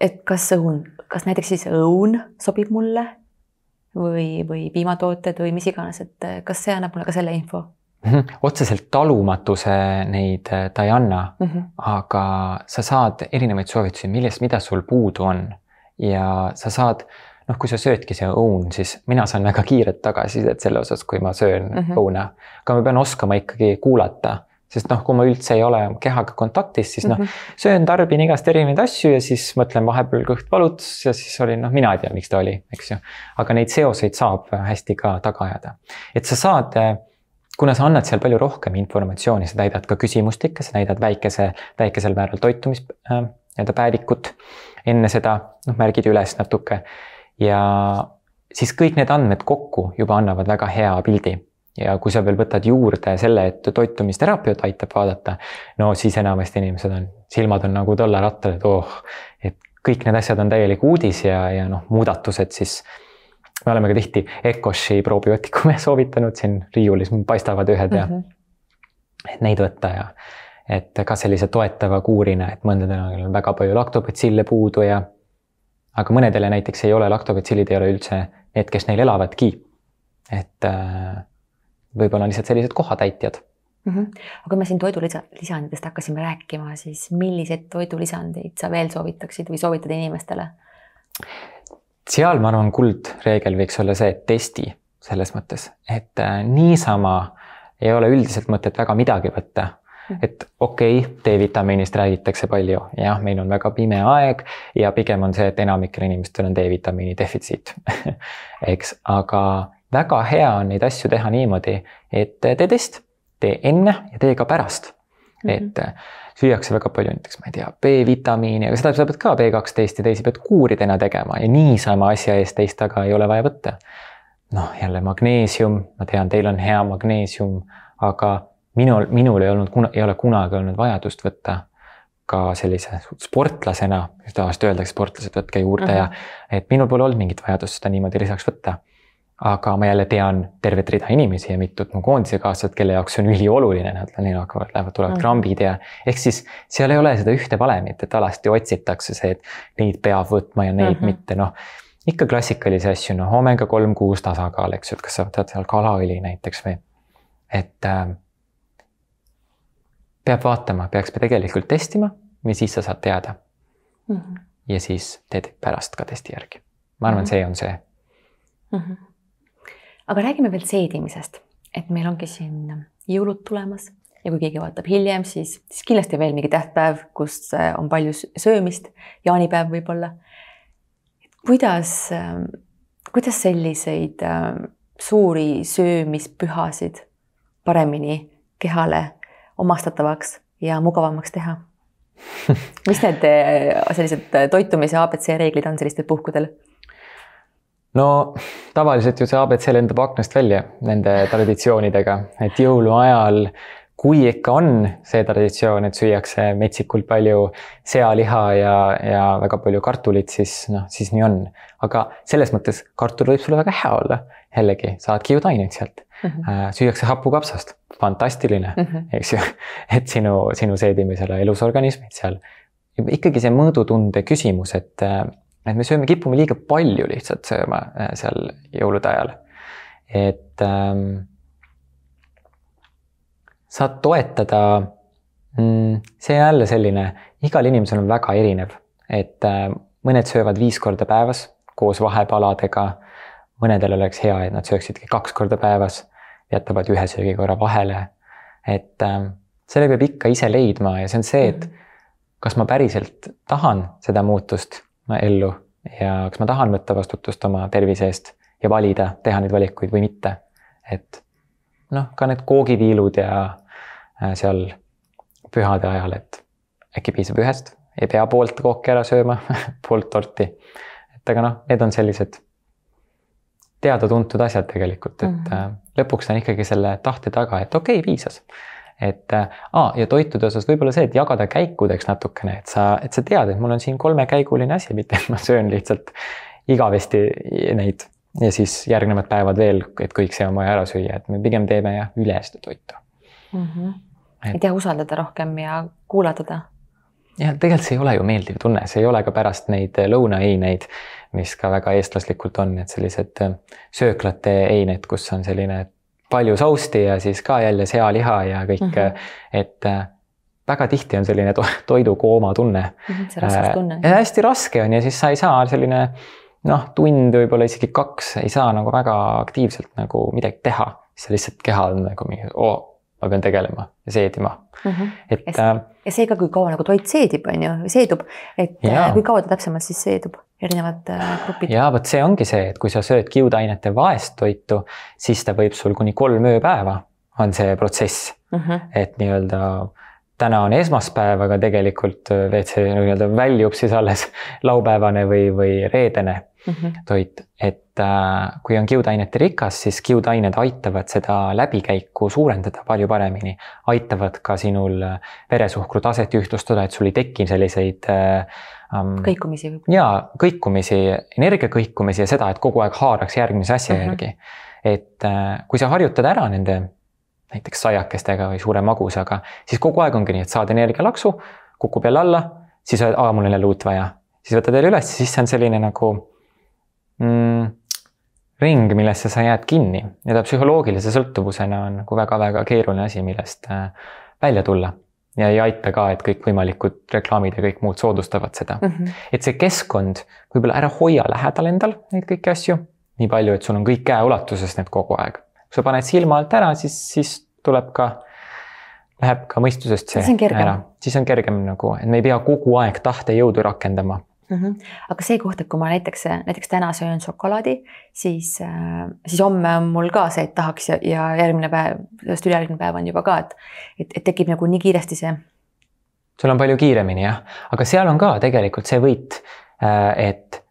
et kas õun, kas näiteks siis õun sobib mulle või, või piimatooted või mis iganes, et eh, kas see annab mulle ka selle info? Mhm. otseselt talumatuse neid eh, ta ei anna mm, -hmm. aga sa saad erinevaid soovitusi, millest, mida sul puudu on ja sa saad noh, kui sa söödki see õun, siis mina saan väga kiiret tagasisidet selle osas, kui ma söön mm -hmm. õuna, aga ma pean oskama ikkagi kuulata sest noh, kui ma üldse ei ole kehaga kontaktis, siis noh mm -hmm., söön, tarbin igast erinevaid asju ja siis mõtlen vahepeal kõht valutas ja siis oli noh, mina ei tea, miks ta oli, eks ju. aga neid seoseid saab hästi ka taga ajada. et sa saad, kuna sa annad seal palju rohkem informatsiooni, sa täidad ka küsimustikke, sa täidad väikese, väikesel määral toitumis äh, nii-öelda päevikut enne seda, noh, märgid üles natuke ja siis kõik need andmed kokku juba annavad väga hea pildi ja kui sa veel võtad juurde selle, et toitumisteraapiat aitab vaadata, no siis enamasti inimesed on, silmad on nagu dollarattal, et oh, et kõik need asjad on täielik uudis ja, ja noh, muudatused siis. me oleme ka tihti Ecoshi probiootikume soovitanud siin riiulis, paistavad ühed ja mm -hmm. et neid võtta ja et ka sellise toetava kuurina, et mõndadel on väga palju laktobatsille puudu ja aga mõnedele näiteks ei ole laktobatsillid ei ole üldse need, kes neil elavadki. et äh, võib-olla lihtsalt sellised kohatäitjad mm. -hmm. aga kui me siin toidulisanditest hakkasime rääkima, siis milliseid toidulisandeid sa veel soovitaksid või soovitad inimestele? seal ma arvan, kuldreegel võiks olla see, et testi selles mõttes, et äh, niisama ei ole üldiselt mõtet väga midagi võtta mhm. et okei okay,, D-vitamiinist räägitakse palju, jah, meil on väga pime aeg ja pigem on see, et enamikel inimestel on D-vitamiini defitsiit eks, aga väga hea on neid asju teha niimoodi, et tee test, tee enne ja tee ka pärast mm. -hmm. et äh, süüakse väga palju näiteks, ma ei tea, B-vitamiini, aga seda sa pead ka B12 ja teisi pead kuuridena tegema ja niisama asja eest teist taga ei ole vaja võtta. noh, jälle magneesium, ma tean, teil on hea magneesium, aga minul, minul ei olnud, ei ole kunagi olnud vajadust võtta ka sellise sportlasena, tavaliselt öeldakse, sportlased võtke juurde mm -hmm. ja et minul pole olnud mingit vajadust seda niimoodi lisaks võtta aga ma jälle tean tervet rida inimesi ja mitut mu koondisekaaslased, kelle jaoks see on ülioluline, nad, neil hakkavad, lähevad, tulevad mm. krambid ja ehk siis seal ei ole seda ühte valemit, et alasti otsitakse see, et neid peab võtma ja neid mm -hmm. mitte, noh. ikka klassikalisi asju, noh, oomega kolm kuus tasakaal, eks ju, et kas sa võtad seal kalaõli näiteks või, et äh, peab vaatama, peaks tegelikult testima või siis sa saad teada mm. -hmm. ja siis teed pärast ka testi järgi. ma arvan mm, -hmm. see on see mm. -hmm. Aga räägime veel seedimisest, et meil ongi siin jõulud tulemas ja kui keegi vaatab hiljem, siis, siis kindlasti veel mingi tähtpäev, kus äh, on palju söömist, jaanipäev võib-olla kuidas, ähm, kuidas selliseid ähm, suuri söömispühasid paremini kehale omastatavaks ja mugavamaks teha mis need äh, sellised äh, toitumise abc reeglid on sellistel puhkudel? No tavaliselt ju see abc lendab aknast välja nende traditsioonidega, et jõuluajal kui ikka on see traditsioon, et süüakse metsikult palju sealiha ja, ja väga palju kartulit, siis noh, siis nii on. aga selles mõttes kartul võib sulle väga hea olla. jällegi, saadki ju taineid sealt mm. -hmm. süüakse hapukapsast, fantastiline mm, -hmm. eks ju. et sinu, sinu seedimisele elusorganismid seal. ikkagi see mõõdutunde küsimus, et, et me sööme, kipume liiga palju lihtsalt sööma äh, seal jõulude ajal. et ähm, saad toetada. Mm, see jälle selline, igal inimesel on väga erinev, et äh, mõned söövad viis korda päevas koos vahepaladega. mõnedel oleks hea, et nad sööksidki kaks korda päevas, jätavad ühe söögikorra vahele. et äh, selle peab ikka ise leidma ja see on see, et kas ma päriselt tahan seda muutust ellu ja kas ma tahan võtta vastutust oma tervise eest ja valida, teha neid valikuid või mitte. et noh, ka need koogiviilud ja Äh, seal pühade ajal, et äkki piisab ühest, ei pea poolt kooki ära sööma poolt torti. et aga noh, need on sellised teada-tuntud asjad tegelikult, et mm -hmm. lõpuks on ikkagi selle tahte taga, et okei okay,, piisas. Et ah, ja toitude osas võib-olla see, et jagada käikudeks natukene, et sa, et sa tead, et mul on siin kolmekäiguline asi, mitte et ma söön lihtsalt igavesti neid ja siis järgnevad päevad veel, et kõik see on vaja ära süüa, et me pigem teeme jah, üle seda toitu mm. -hmm et jah, usaldada rohkem ja kuulata ta. jah, tegelikult see ei ole ju meeldiv tunne, see ei ole ka pärast neid lõunaeineid, mis ka väga eestlaslikult on, et sellised äh, sööklate eined, kus on selline palju sousti ja siis ka jälle sealiha ja kõik mm, -hmm. et äh, väga tihti on selline to toidukooma tunne mm. -hmm, see raskustunne. hästi raske on ja siis sa ei saa selline noh, tund, võib-olla isegi kaks ei saa nagu väga aktiivselt nagu midagi teha, siis lihtsalt keha on nagu mingi oo ma pean tegelema ja seedima mm. -hmm. et. Äh, ja see ka, kui kaua nagu toit seedib, on ju, seedub, et äh, ja. kui kaua ta täpsemalt siis seedub, erinevad äh, grupid. ja vot see ongi see, et kui sa sööd kiudainete vaest toitu, siis ta võib sul kuni kolm ööpäeva on see protsess mm, -hmm. et nii-öelda täna on esmaspäev, aga tegelikult WC nii-öelda väljub siis alles laupäevane või, või reedene mm -hmm. toit, et äh, kui on kiudainete rikas, siis kiudained aitavad seda läbikäiku suurendada palju paremini. aitavad ka sinul äh, veresuhkru taset ühtlustada, et sul ei teki selliseid äh, kõikumisi võib-olla. jaa, kõikumisi, energiakõikumisi ja seda, et kogu aeg haaraks järgmise asja mm -hmm. järgi. et äh, kui sa harjutad ära nende näiteks saiakestega või suure magusaga, siis kogu aeg ongi nii, et saad energialaksu, kukub jälle alla, siis oled, aa, mul on jälle uut vaja, siis võtad jälle üles, siis see on selline nagu mm, ring, millesse sa jääd kinni ja ta psühholoogilise sõltuvusena on nagu väga-väga keeruline asi, millest äh, välja tulla. Ja ei aita ka, et kõikvõimalikud reklaamid ja kõik muud soodustavad seda mm. -hmm. et see keskkond, võib-olla ära hoia lähedal endal neid kõiki asju, nii palju, et sul on kõik käeulatuses need kogu aeg. kui sa paned silma alt ära, siis, siis tuleb ka läheb ka mõistusest see, see ära, siis on kergem nagu, et me ei pea kogu aeg tahtejõudu rakendama mm. -hmm. aga see koht, et kui ma näiteks, näiteks täna söön šokolaadi, siis, äh, siis homme on mul ka see, et tahaks ja, ja järgmine päev, sellest ülejärgmine päev on juba ka, et, et, et tekib nagu nii kiiresti see. sul on palju kiiremini jah, aga seal on ka tegelikult see võit, äh, et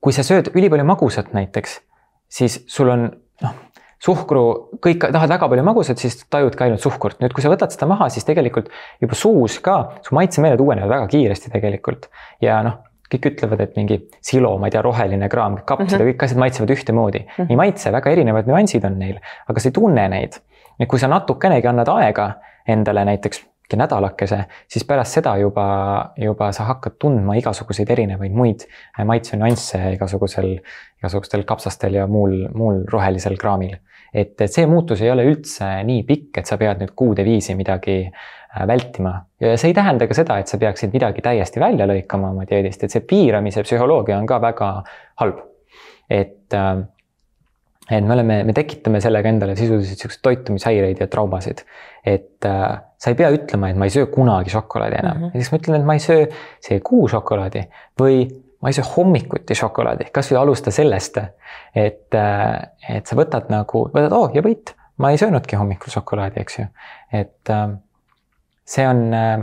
kui sa sööd ülipalju magusat näiteks, siis sul on noh suhkru, kõik tahavad väga palju magusat, siis tajudki ainult suhkurt. nüüd, kui sa võtad seda maha, siis tegelikult juba suus ka su maitsemeeled uuenevad väga kiiresti tegelikult ja noh, kõik ütlevad, et mingi silo, ma ei tea, roheline kraam, kapsad ja mm -hmm. kõik asjad maitsevad ühtemoodi mm. -hmm. ei maitse, väga erinevad nüansid on neil, aga sa ei tunne neid. et kui sa natukenegi annad aega endale näiteks nädalakese, siis pärast seda juba, juba sa hakkad tundma igasuguseid erinevaid muid maitsenüansse igasugusel, igasugustel kapsastel ja muul, muul rohelisel kraamil. et, et see muutus ei ole üldse nii pikk, et sa pead nüüd kuude viisi midagi äh, vältima ja see ei tähenda ka seda, et sa peaksid midagi täiesti välja lõikama oma dieedist, et see piiramise psühholoogia on ka väga halb. et äh, et me oleme, me tekitame sellega endale sisuliselt siukseid toitumishäireid ja traumasid. et äh, sa ei pea ütlema, et ma ei söö kunagi šokolaadi enam mm, -hmm. näiteks ma ütlen, et ma ei söö see kuu šokolaadi või ma ei söö hommikuti šokolaadi, kasvõi alusta sellest, et, äh, et sa võtad nagu, võtad, oo oh, ja võit, ma ei söönudki hommikul šokolaadi, eks ju. et äh, see on, äh,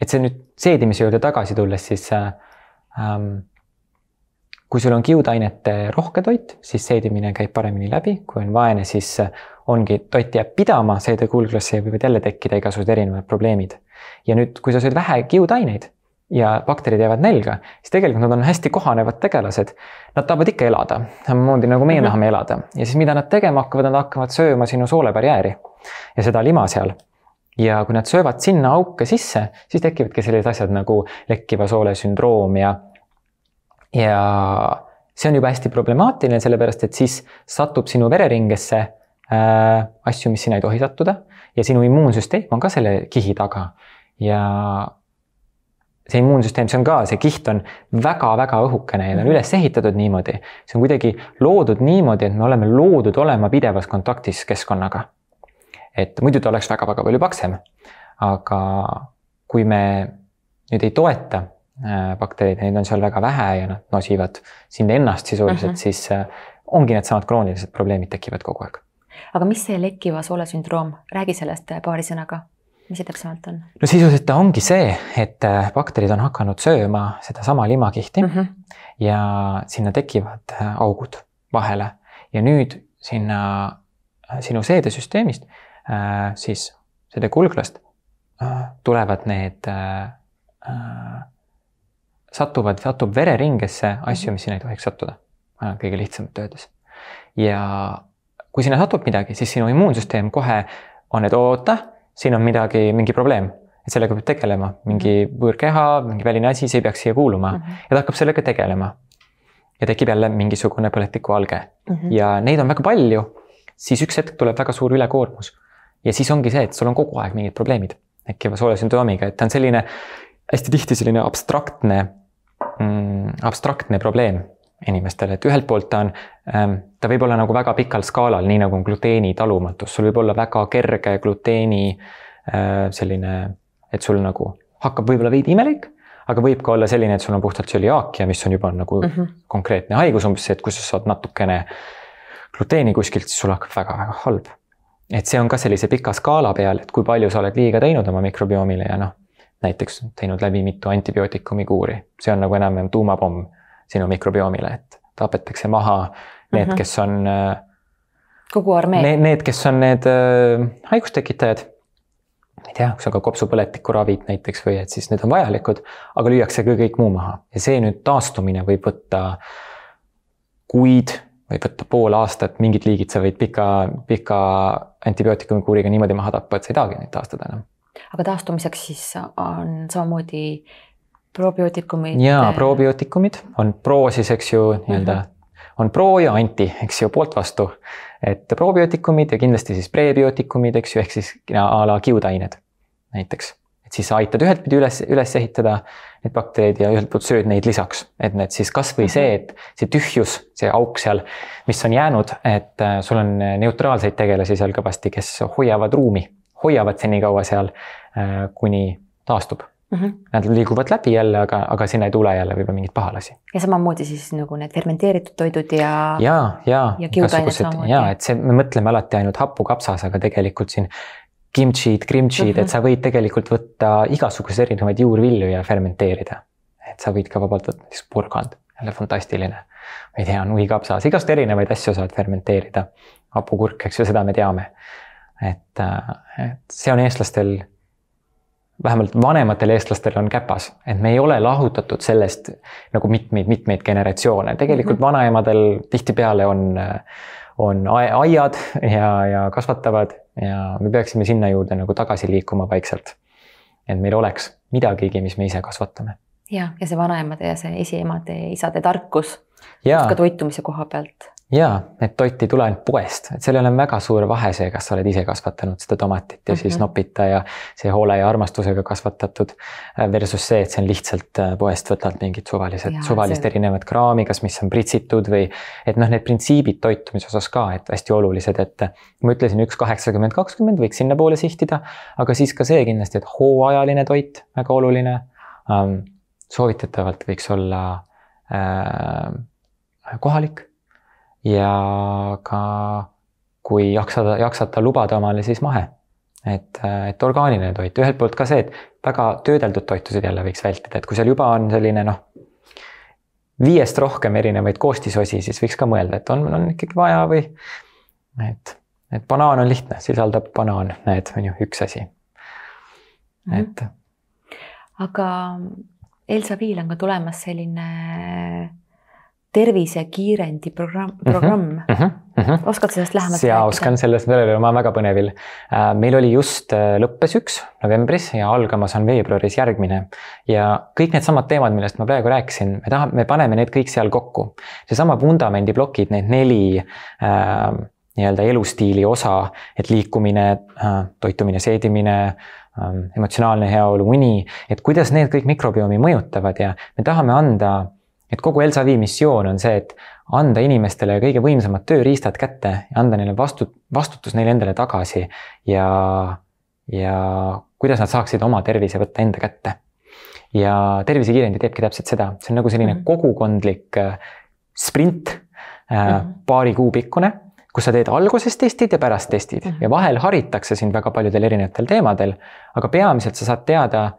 et see nüüd seedimise juurde tagasi tulles, siis äh, ähm, kui sul on kiudainete rohke toit, siis seedimine käib paremini läbi, kui on vaene, siis ongi, toit jääb pidama, seedekulglasse võivad jälle tekkida igasugused erinevad probleemid. ja nüüd, kui sa sööd vähe kiudaineid ja bakterid jäävad nälga, siis tegelikult nad on hästi kohanevad tegelased. Nad tahavad ikka elada, samamoodi nagu meie mm -hmm. tahame elada ja siis mida nad tegema hakkavad, nad hakkavad sööma sinu soolebarjääri ja seda lima seal ja kui nad söövad sinna auke sisse, siis tekivadki sellised asjad nagu lekkiva soole sündroom ja ja see on juba hästi problemaatiline, sellepärast et siis satub sinu vereringesse äh, asju, mis sinna ei tohi sattuda ja sinu immuunsüsteem on ka selle kihi taga. ja see immuunsüsteem, see on ka, see kiht on väga-väga õhukene ja ta on mhm. üles ehitatud niimoodi. see on kuidagi loodud niimoodi, et me oleme loodud olema pidevas kontaktis keskkonnaga. Et muidu ta oleks väga-väga palju paksem. aga kui me nüüd ei toeta Äh, baktereid, neid on seal väga vähe ja nad nosivad sind ennast sisuliselt uh, -huh. siis äh, ongi needsamad kroonilised probleemid tekivad kogu aeg. aga mis see lekkiva soole sündroom, räägi sellest äh, paari sõnaga, mis see täpsemalt on? no sisuliselt ta ongi see, et bakterid on hakanud sööma sedasama limakihti mhm. -huh. ja sinna tekivad augud vahele ja nüüd sinna sinu seedesüsteemist siis seedekulglast tulevad need satuvad, satub vereringesse asju, mis sinna ei tohiks sattuda. kõige lihtsamalt öeldes. ja kui sinna satub midagi, siis sinu immuunsüsteem kohe on, et oota, siin on midagi, mingi probleem, et sellega peab tegelema, mingi mhm. võõrkeha, mingi väline asi, see ei peaks siia kuuluma mm -hmm. ja ta hakkab sellega tegelema. ja tekib jälle mingisugune põletikualge mm -hmm. ja neid on väga palju, siis üks hetk tuleb väga suur ülekoormus. Ja siis ongi see, et sul on kogu aeg mingid probleemid tekkiva soolesündroomiga, et ta on selline hästi tihti selline abstraktne mm, abstraktne probleem inimestele, et ühelt poolt ta on, ähm, ta võib olla nagu väga pikal skaalal, nii nagu on gluteeni talumatus, sul võib olla väga kerge gluteeni äh, selline, et sul nagu hakkab võib-olla veidi imelik, aga võib ka olla selline, et sul on puhtalt tsöliaakia, mis on juba nagu mm -hmm. konkreetne haigus, umbes see, et kui sa saad natukene gluteeni kuskilt, siis sul hakkab väga-väga halb. Et see on ka sellise pika skaala peal, et kui palju sa oled liiga teinud oma mikrobioomile ja noh näiteks teinud läbi mitu antibiootikumi kuuri, see on nagu enam-vähem tuumapomm sinu mikrobiomile, et tapetakse maha need, mhm. kes on. Äh, kogu armee. Need, need, kes on need äh, haigustekitajad. ma ei tea, kui sa ka kopsupõletikku ravid näiteks või et siis need on vajalikud, aga lüüakse ka kõik muu maha ja see nüüd taastumine võib võtta kuid, võib võtta pool aastat, mingid liigid sa võid pika, pika antibiootikumi kuuriga niimoodi maha tappa, et sa ei tahagi neid taastada enam aga taastumiseks siis on samamoodi probiootikumid. jaa, probiootikumid on pro siis, eks ju, nii-öelda mm -hmm. on pro ja anti, eks ju, poolt vastu. et probiootikumid ja kindlasti siis prebiootikumid, eks ju, ehk siis a la kiudained näiteks. Et siis sa aitad ühelt pidi üles, üles ehitada need bakterid ja ühelt poolt sööd neid lisaks, et need siis kasvõi see, mhm. et see tühjus, see auk seal, mis on jäänud, et äh, sul on neutraalseid tegelasi seal kõvasti, kes hoiavad ruumi hoiavad senikaua seal, äh, kuni taastub mm. -hmm. Nad liiguvad läbi jälle, aga, aga sinna ei tule jälle võib-olla mingeid pahalasi. ja samamoodi siis nagu need fermenteeritud toidud ja. ja, ja. ja ja, et see, me mõtleme alati ainult hapukapsas, aga tegelikult siin kimchi'd, grimchi'd mm, -hmm. et sa võid tegelikult võtta igasuguseid erinevaid juurvilju ja fermenteerida. et sa võid ka vabalt võtta näiteks purgand, jälle fantastiline. ma ei tea, nuikapsas, igast erinevaid asju saad fermenteerida. hapukurk, eks ju, seda me teame et, äh, et see on eestlastel, vähemalt vanematel eestlastel on käpas, et me ei ole lahutatud sellest nagu mitmeid-mitmeid generatsioone, tegelikult mm -hmm. vanaemadel tihtipeale on, on aiad ja, ja kasvatavad ja me peaksime sinna juurde nagu tagasi liikuma vaikselt. et meil oleks midagigi, mis me ise kasvatame. ja, ja see vanaemade ja see esiemade isade tarkus ja, ka toitumise koha pealt. Ja, et toit ei tule ainult poest, et sellel on väga suur vahe see, kas sa oled ise kasvatanud seda tomatit ja mm -hmm. siis Mhm. nopita ja see hoole ja armastusega kasvatatud. äh, Versus see, et see on lihtsalt äh, poest võtad mingid suvalised, Jaa, suvalist see- erinevat kraami, kas, mis on pritsitud või et noh, need printsiibid toitumise osas ka, et hästi olulised, et äh, ma ütlesin, üks kaheksakümmend, kakskümmend võiks sinnapoole sihtida, aga siis ka see kindlasti, et hooajaline toit väga oluline ähm, soovitatavalt võiks olla äh, kohalik ja ka kui jaksada, jaksata lubada omale, siis mahe. et, et orgaaniline toit, ühelt poolt ka see, et väga töödeldud toitusid jälle võiks vältida, et kui seal juba on selline noh, viiest rohkem erinevaid koostisosi, siis võiks ka mõelda, et on, on ikkagi vaja või et, et banaan on lihtne, sisaldab banaan, näed, on ju üks asi. Mhm. et aga Elsa Viil on ka tulemas selline tervisekiirendi programm, programm mm. mm -hmm, mm -hmm. oskad sellest lähemalt ja oskan sellest ma olen väga põnevil. meil oli just äh, lõppes üks novembris ja algamas on veebruaris järgmine ja kõik needsamad teemad, millest ma praegu rääkisin, me tahame, me paneme need kõik seal kokku. seesama vundamendi plokid, need neli äh, nii-öelda elustiili osa, et liikumine äh,, toitumine, seedimine äh,, emotsionaalne heaolu, uni, et kuidas need kõik mikrobiomi mõjutavad ja me tahame anda et kogu Elsa Vii missioon on see, et anda inimestele kõige võimsamad tööriistad kätte ja anda neile vastu, vastutus neile endale tagasi ja, ja kuidas nad saaksid oma tervise võtta enda kätte. ja tervisekiirendi teebki täpselt seda, see on nagu selline mm. -hmm. kogukondlik äh, sprint mm. -hmm. paari kuu pikkune, kus sa teed alguses testid ja pärast testid mm. -hmm. ja vahel haritakse sind väga paljudel erinevatel teemadel, aga peamiselt sa saad teada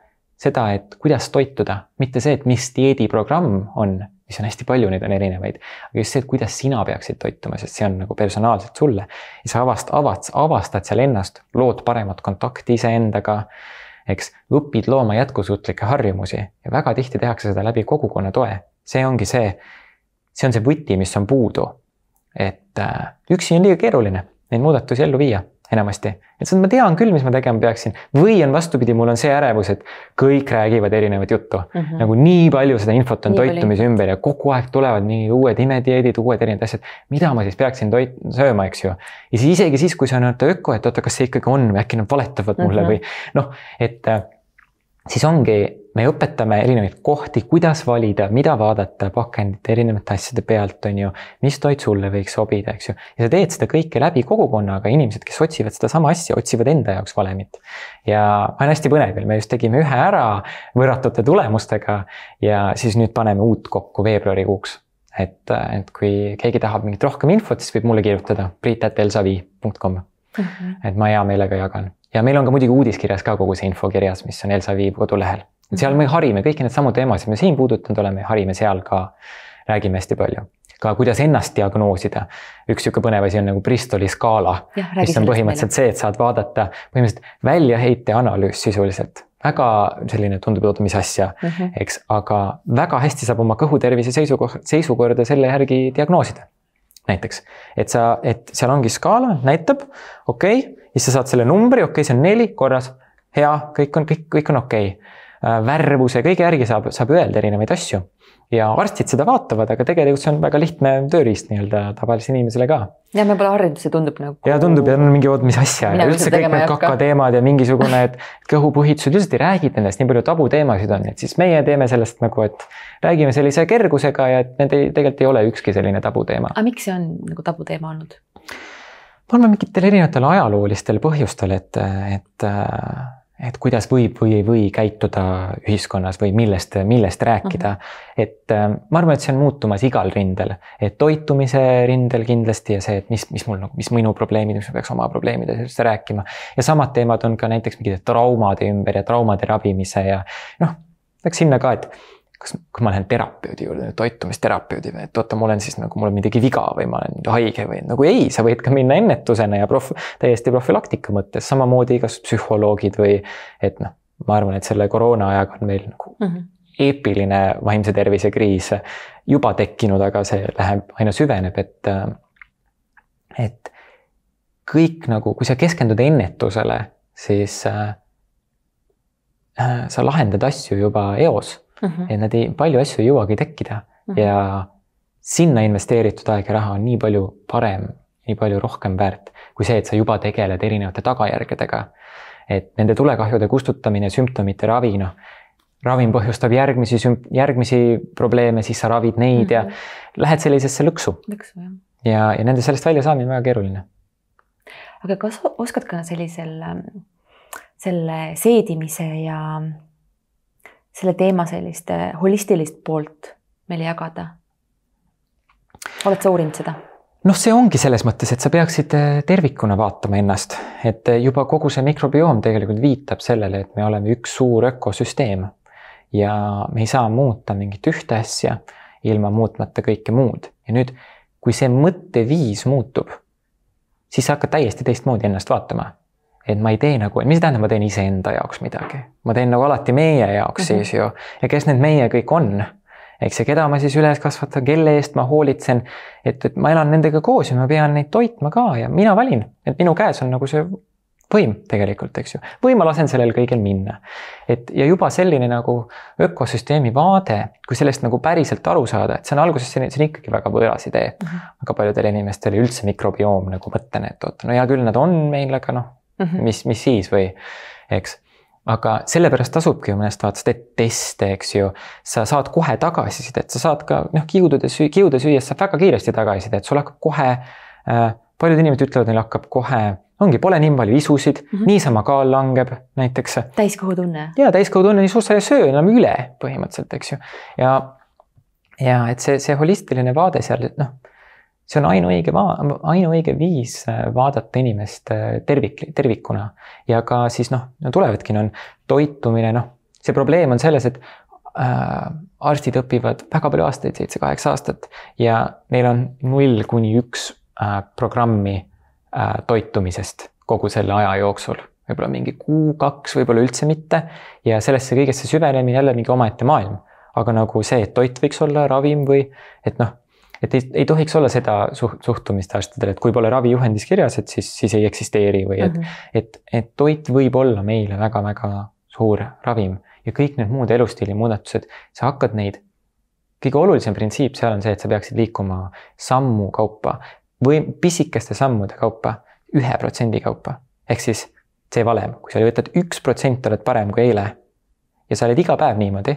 seda, et kuidas toituda, mitte see, et mis dieediprogramm on, mis on hästi palju, neid on erinevaid, aga just see, et kuidas sina peaksid toituma, sest see on nagu personaalselt sulle. ja sa avast-, avad-, avastad seal ennast, lood paremat kontakti iseendaga, eks, õpid looma jätkusuutlikke harjumusi ja väga tihti tehakse seda läbi kogukonna toe. see ongi see, see on see võti, mis on puudu. et äh, üksi on liiga keeruline neid muudatusi ellu viia enamasti, et seda ma tean küll, mis ma tegema peaksin või on vastupidi, mul on see ärevus, et kõik räägivad erinevat juttu mm. -hmm. nagu nii palju seda infot on Nii palju toitumise ümber ja kogu aeg tulevad nii uued imedieedid, uued erinevad asjad. mida ma siis peaksin toit-, sööma, eks ju. ja siis isegi siis, kui see on vaata öko, et oota, kas see ikkagi on või äkki nad valetavad mulle mm. -hmm. või noh, et äh, siis ongi, me õpetame erinevaid kohti, kuidas valida, mida vaadata pakendite erinevate asjade pealt, on ju. mis toit sulle võiks sobida, eks ju. ja sa teed seda kõike läbi kogukonnaga, inimesed, kes otsivad sedasama asja, otsivad enda jaoks valemit. ja olen hästi põnevil, me just tegime ühe ära võrratute tulemustega ja siis nüüd paneme uut kokku veebruarikuuks. et, et kui keegi tahab mingit rohkem infot, siis võib mulle kirjutada priit.elsavi.com Mm -hmm. et ma hea meelega jagan ja meil on ka muidugi uudiskirjas ka kogu see info kirjas, mis on Elsa Viib kodulehel. Et seal me harime kõiki neid samu teemasid, me siin puudutanud oleme, harime seal ka, räägime hästi palju. ka kuidas ennast diagnoosida. üks sihuke põnev asi on nagu Bristoli skaala, mis on põhimõtteliselt see, et saad vaadata põhimõtteliselt väljaheite analüüs sisuliselt. väga selline tundub, oota, mis asja mm. -hmm. eks, aga väga hästi saab oma kõhutervise seisukoht, seisukorda selle järgi diagnoosida. näiteks, et sa, et seal ongi skaala, näitab, okei okay,, siis sa saad selle numbri, okei okay,, see on neli, korras, hea, kõik on, kõik, kõik on okei okay. Värvuse, kõige järgi saab, saab öelda erinevaid asju. ja arstid seda vaatavad, aga tegelikult see on väga lihtne tööriist nii-öelda tavalisele inimesele ka. ja me pole harjunud, see tundub nagu. ja tundub ja mingi, oot, mis asja, Mina üldse kõik need kakateemad ja mingisugune, et kõhupuhitused, üldiselt ei räägita nendest, nii palju tabuteemasid on, et siis meie teeme sellest nagu, et räägime sellise kergusega ja et need ei, tegelikult ei ole ükski selline tabuteema. aga miks see on nagu tabuteema olnud? ma arvan mingitel erinevatel ajaloolistel põhjustel, et, et, et kuidas võib või ei või käituda ühiskonnas või millest, millest rääkida mm. -hmm. et ma arvan, et see on muutumas igal rindel, et toitumise rindel kindlasti ja see, et mis, mis mul nagu, mis minu probleemid, mis ma peaks oma probleemidest rääkima. ja samad teemad on ka näiteks mingite traumade ümber ja traumade ravimise ja noh, läks sinna ka, et kas, kui ma lähen terapeudi juurde, toitumisterapeudi või et oota, mul on siis nagu, mul on midagi viga või ma olen haige või nagu ei, sa võid ka minna ennetusena ja prof-, täiesti profülaktika mõttes, samamoodi kas psühholoogid või et noh, ma arvan, et selle koroona ajaga on meil nagu mm -hmm. eepiline vaimse tervise kriis juba tekkinud, aga see läheb, aina süveneb, et et kõik nagu, kui sa keskendud ennetusele, siis äh, sa lahendad asju juba eos mm, -hmm. et nad ei, palju asju ei jõuagi tekkida mm -hmm. ja sinna investeeritud aeg ja raha on nii palju parem, nii palju rohkem väärt kui see, et sa juba tegeled erinevate tagajärgedega. et nende tulekahjude kustutamine, sümptomite ravi, noh ravim põhjustab järgmisi sümp-, järgmisi probleeme, siis sa ravid neid mm -hmm. ja mhm. lähed sellisesse lõksu. lõksu, jah. ja, ja nende sellest väljasaamine on väga keeruline. aga kas oskad ka sellisel, selle seedimise ja selle teema sellist holistilist poolt meile jagada? oled sa uurinud seda? noh, see ongi selles mõttes, et sa peaksid tervikuna vaatama ennast, et juba kogu see mikrobioom tegelikult viitab sellele, et me oleme üks suur ökosüsteem ja me ei saa muuta mingit ühte asja ilma muutmata kõike muud. ja nüüd, kui see mõtteviis muutub, siis sa hakkad täiesti teistmoodi ennast vaatama. Et ma ei tee nagu, mis tähendab, ma teen iseenda jaoks midagi, ma teen nagu alati meie jaoks mm -hmm. siis ju ja kes need meie kõik on eks ja keda ma siis üles kasvatan, kelle eest ma hoolitsen. et, et ma elan nendega koos ja ma pean neid toitma ka ja mina valin, et minu käes on nagu see võim tegelikult, eks ju, või ma lasen sellel kõigel minna. et ja juba selline nagu ökosüsteemi vaade, kui sellest nagu päriselt aru saada, et see on alguses selline, see on ikkagi väga võõras idee mm. -hmm. väga paljudele inimestele üldse mikrobioom nagu mõttena, et oot, no hea küll, nad on meil, aga noh mm -hmm., mis, mis siis või eks aga sellepärast tasubki ju mõnest vaatest, et teste, eks ju, sa saad kohe tagasisidet, sa saad ka noh, kiudude süü-, kiude süües saab väga kiiresti tagasisidet, sul hakkab kohe äh,, paljud inimesed ütlevad, neil hakkab kohe ongi, pole nii palju isusid mm, -hmm. niisama kaal langeb näiteks. täiskohutunne. ja täiskohutunne, nii suht sa ei söö enam üle põhimõtteliselt, eks ju. ja, ja et see, see holistiline vaade seal, noh, see on ainuõige, ainuõige viis äh, vaadata inimest äh, tervik, tervikuna. ja ka siis noh, no tulevadki, on toitumine, noh, see probleem on selles, et äh, arstid õpivad väga palju aastaid, seitse-kaheksa aastat ja neil on null kuni üks äh, programmi Äh, toitumisest kogu selle aja jooksul, võib-olla mingi kuu-kaks, võib-olla üldse mitte. ja sellesse kõigesse süvenemine jälle mingi omaette maailm. aga nagu see, et toit võiks olla ravim või et noh, et ei, ei tohiks olla seda suht-, suhtumist arstidel, et kui pole ravijuhendis kirjas, et siis, siis ei eksisteeri või et mm, -hmm. et, et toit võib olla meile väga-väga suur ravim ja kõik need muud elustiili muudatused, sa hakkad neid kõige olulisem printsiip seal on see, et sa peaksid liikuma sammu kaupa või pisikeste sammude kaupa, ühe protsendi kaupa. ehk siis see valem, kui sa võtad üks protsent, oled parem kui eile ja sa oled iga päev niimoodi,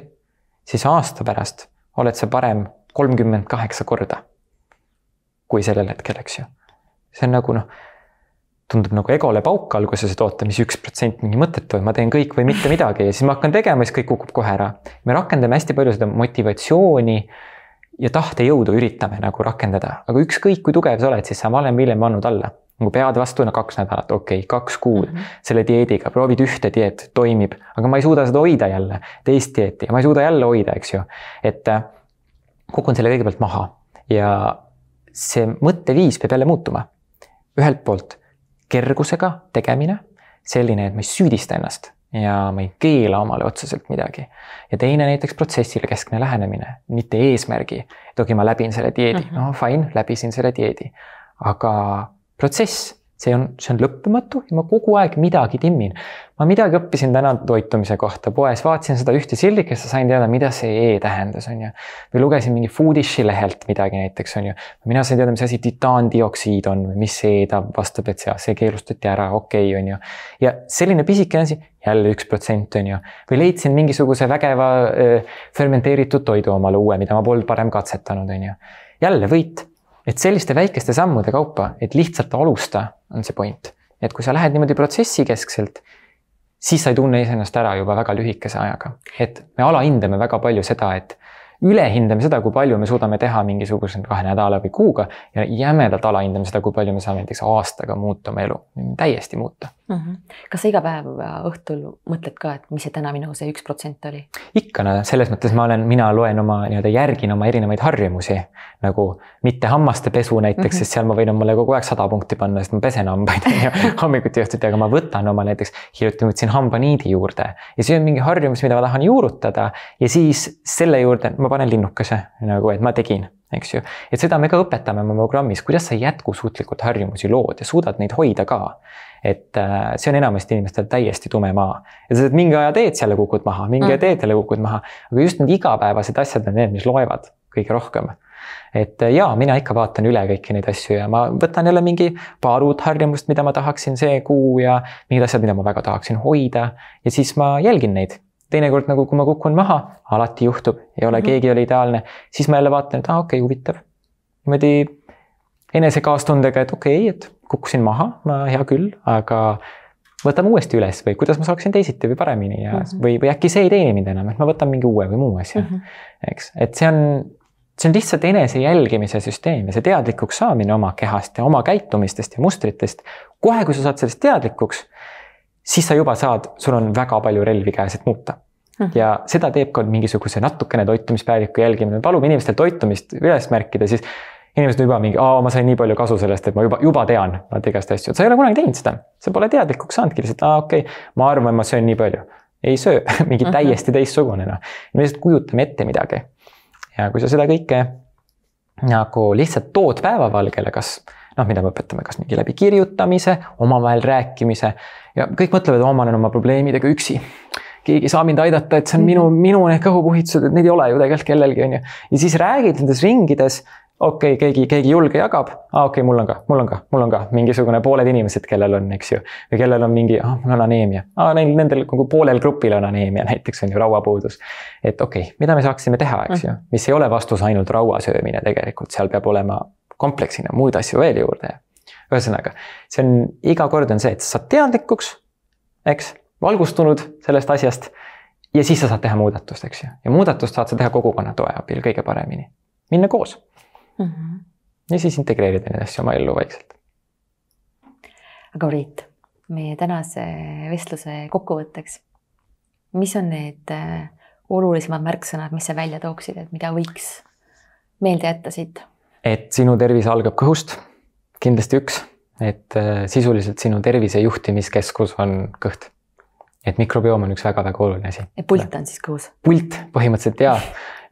siis aasta pärast oled sa parem kolmkümmend kaheksa korda kui sellel hetkel, eks ju. see on nagu noh, tundub nagu egole pauk alguses, et oota, mis üks protsent mingi mõttetu, ma teen kõik või mitte midagi ja siis ma hakkan tegema, siis kõik kukub kohe ära. me rakendame hästi palju seda motivatsiooni ja tahtejõudu üritame nagu rakendada, aga ükskõik kui tugev sa oled, siis sa valem või hiljem pannud alla. nagu pead vastu, no kaks nädalat, okei okay,, kaks kuud mm -hmm. selle dieediga, proovid ühte dieet, toimib, aga ma ei suuda seda hoida jälle, teist dieeti ja ma ei suuda jälle hoida, eks ju. et äh, kukun selle kõigepealt maha ja see mõtteviis peab jälle muutuma. ühelt poolt kergusega tegemine, selline, et ma ei süüdista ennast ja ma ei keela omale otseselt midagi. ja teine näiteks protsessile keskne lähenemine, mitte eesmärgi, et okei, ma läbin selle dieedi mm, -hmm. no fine, läbisin selle dieedi. aga protsess see on, see on lõppematu ja ma kogu aeg midagi timmin. ma midagi õppisin täna toitumise kohta poes, vaatasin seda ühte sildikest ja sain teada, mida see E tähendas, on ju. või lugesin mingi Foodishi lehelt midagi näiteks, on ju. mina sain teada, mis asi titaandioksiid on või mis see ta vastab, et see, see keelustati ära, okei okay,, on ju. ja selline pisikene asi, jälle üks protsent, on ju. või leidsin mingisuguse vägeva äh, fermenteeritud toidu omale uue, mida ma polnud varem katsetanud, on ju. jälle võit et selliste väikeste sammude kaupa, et lihtsalt alusta, on see point. et kui sa lähed niimoodi protsessikeskselt, siis sa ei tunne iseennast ära juba väga lühikese ajaga. et me alahindame väga palju seda, et ülehindame seda, kui palju me suudame teha mingisuguse kahe nädala või kuuga ja jämedalt alahindame seda, kui palju me saame näiteks aastaga muuta oma elu, täiesti muuta mm. -hmm. kas sa iga päev õhtul mõtled ka, et mis see täna minu see üks protsent oli? ikka, no selles mõttes ma olen, mina loen oma nii-öelda, järgin oma erinevaid harjumusi nagu mitte hammaste pesu näiteks mm, -hmm. sest seal ma võin omale kogu aeg sada punkti panna, sest ma pesen hambaid hommikuti õhtuti, aga ma võtan oma näiteks, hiljuti võtsin hambaniidi juurde ja see on mingi harjumus, mida ma tahan juurutada ja siis selle juurde ma panen linnukese nagu, et ma tegin, eks ju. et seda me ka õpetame oma programmis, kuidas sa jätkusuutlikult harjumusi lood ja suudad neid hoida ka. Et äh, see on enamasti inimestel täiesti tume maa. ja sa teed mingi aja teed seal ja kukud maha, mingi aja mm. teed jälle kukud maha, aga just need igapäevased asjad on need, mis loevad kõige rohkem et äh, jaa, mina ikka vaatan üle kõiki neid asju ja ma võtan jälle mingi paar uut harjumust, mida ma tahaksin see kuu ja mingid asjad, mida ma väga tahaksin hoida ja siis ma jälgin neid. teinekord nagu, kui ma kukun maha, alati juhtub, ei ole -hmm. keegi ei ole ideaalne, siis ma jälle vaatan, et aa ah, okei okay,, huvitav. niimoodi enese kaastundega, et okei okay,, et kukkusin maha, hea küll, aga võtame uuesti üles või kuidas ma saaksin teisiti või paremini ja mm -hmm. või, või äkki see ei teeni mind enam, et ma võtan mingi uue või muu asja mm. -hmm. eks, et see on see on lihtsalt enese jälgimise süsteem ja see teadlikuks saamine oma kehast ja oma käitumistest ja mustritest. kohe, kui sa saad sellest teadlikuks, siis sa juba saad, sul on väga palju relvi käes, et muuta mm. -hmm. ja seda teeb ka mingisuguse natukene toitumispäeviku jälgimine, palume inimestel toitumist üles märkida, siis inimesed on juba mingi, aa, ma sain nii palju kasu sellest, et ma juba, juba tean vaata igast asju, sa ei ole kunagi teinud seda, sa pole teadlikuks saanudki lihtsalt, aa, okei okay,, ma arvan, ma söön nii palju. ei söö mingi -hmm. täiesti teistsugune noh, me lihtsalt kujutame ette midagi ja kui sa seda kõike nagu lihtsalt tood päevavalgele, kas noh, mida me õpetame, kas mingi läbi kirjutamise, omavahel rääkimise ja kõik mõtlevad, et ma olen oma probleemidega üksi. keegi ei saa mind aidata, et see on minu, minu need kõhupuhitused, et neid ei ole ju tegelikult kellelgi, on ju. ja siis räägid nendes ringides okei okay,, keegi, keegi julge jagab, aa okei okay,, mul on ka, mul on ka, mul on ka mingisugune pooled inimesed, kellel on, eks ju. või kellel on mingi, ah mul on aneemia, aa neil, nendel nagu poolel grupil on aneemia näiteks on ju rauapuudus. et okei okay,, mida me saaksime teha, eks ju, mhm. mis ei ole vastus ainult raua söömine tegelikult, seal peab olema kompleksina muid asju veel juurde. ühesõnaga, see on, iga kord on see, et sa saad teadlikuks, eks, valgustunud sellest asjast ja siis sa saad teha muudatust, eks ju, ja muudatust saad sa teha kogukonna toe abil kõige paremini. minna koos mm. -hmm. ja siis integreerida neid asju oma ellu vaikselt. aga Priit, meie tänase vestluse kokkuvõtteks, mis on need äh, olulisemad märksõnad, mis sa välja tooksid, et mida võiks meelde jätta siit? et sinu tervis algab kõhust, kindlasti üks, et äh, sisuliselt sinu tervise juhtimiskeskus on kõht et mikrobioom on üks väga-väga oluline asi. ja pult on siis kõhus? pult põhimõtteliselt jaa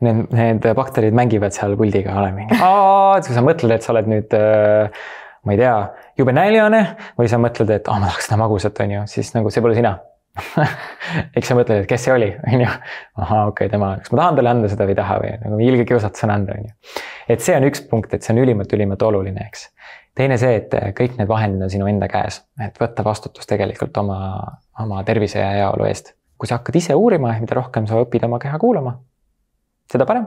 need, need bakterid mängivad seal puldiga, olen mingi, kui sa mõtled, et sa oled nüüd äh, ma ei tea, jube näljane või sa mõtled, et oh, ma tahaks seda magusat, on ju, siis nagu see pole sina eks sa mõtled, et kes see oli, on ju. ahaa, okei okay,, tema, kas ma tahan talle anda seda või ei taha või nagu ilge kiusatus on anda, on ju. et see on üks punkt, et see on ülimalt-ülimalt oluline, eks. teine see, et kõik need vahendid on sinu enda käes, et võtta vastutus tegelikult oma, oma tervise ja heaolu eest. kui sa hakkad ise uurima, mida rohkem sa õpid oma keha kuulama seda parem.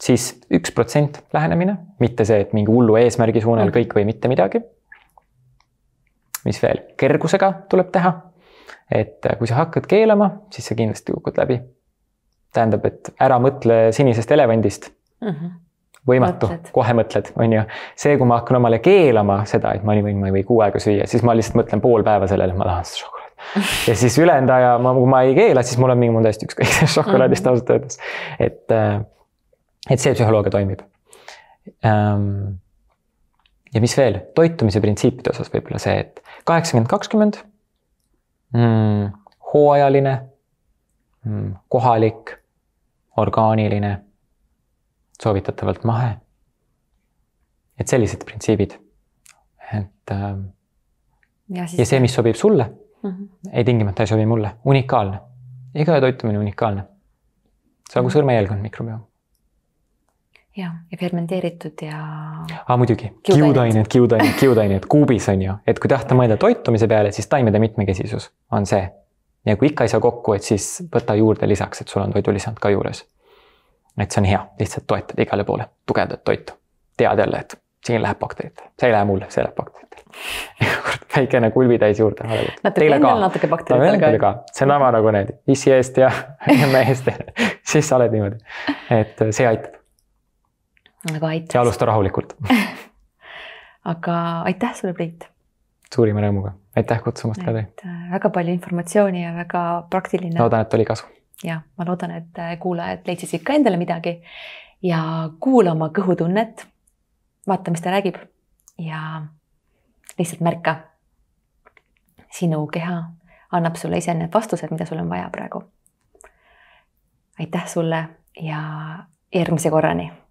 siis üks protsent lähenemine, mitte see, et mingi hullu eesmärgi suunal mm. kõik või mitte midagi. mis veel, kergusega tuleb teha. et kui sa hakkad keelama, siis sa kindlasti kukud läbi. tähendab, et ära mõtle sinisest elevandist mm. -hmm võimatu, kohe mõtled, on ju. see, kui ma hakkan omale keelama seda, et ma ei või, ma ei või kuu aega süüa, siis ma lihtsalt mõtlen pool päeva sellele, et ma tahan ja siis ülejäänud aja ma, kui ma ei keela, siis mul on mingi, mul on täiesti ükskõik sellest šokolaadist ausalt öeldes. et, äh, et see psühholoogia toimib. Ähm, ja mis veel, toitumise printsiipide osas võib-olla see, et kaheksakümmend, kakskümmend, mm, hooajaline, mm, kohalik, orgaaniline, soovitatavalt mahe. et sellised printsiibid. et ähm, ja, siis... ja see, mis sobib sulle mm. -hmm. ei tingimata ei sobi mulle, unikaalne. iga toitumine unikaalne. see on nagu sõrmejälg on mikrobioom. ja, ja fermenteeritud ja. aa muidugi, kiudained, kiudained, kiudained kuubis on ju, et kui tahta mõelda toitumise peale, siis taimede mitmekesisus on see. ja kui ikka ei saa kokku, et siis võta juurde lisaks, et sul on toidulisand ka juures. et see on hea, lihtsalt toetad igale poole, tugevdad toitu. tead jälle, et siin läheb bakteritele, see ei lähe mulle, see läheb bakteritele väikene kulbitäis juurde. natuke endal, natuke bakteritele ka. see on sama nagu need issi eest ja emme eest siis sa oled niimoodi, et see aitab. aga aitab. ja alusta rahulikult aga aitäh sulle, Priit. suurima rõõmuga, aitäh kutsumast, Kadri. Äh, väga palju informatsiooni ja väga praktiline. loodan, et oli kasu. ja ma loodan, et äh, kuulajad leidsid siit ka endale midagi ja kuula oma kõhutunnet. Vaata, mis ta räägib ja lihtsalt märka. sinu keha annab sulle ise need vastused, mida sul on vaja praegu. aitäh sulle ja järgmise korrani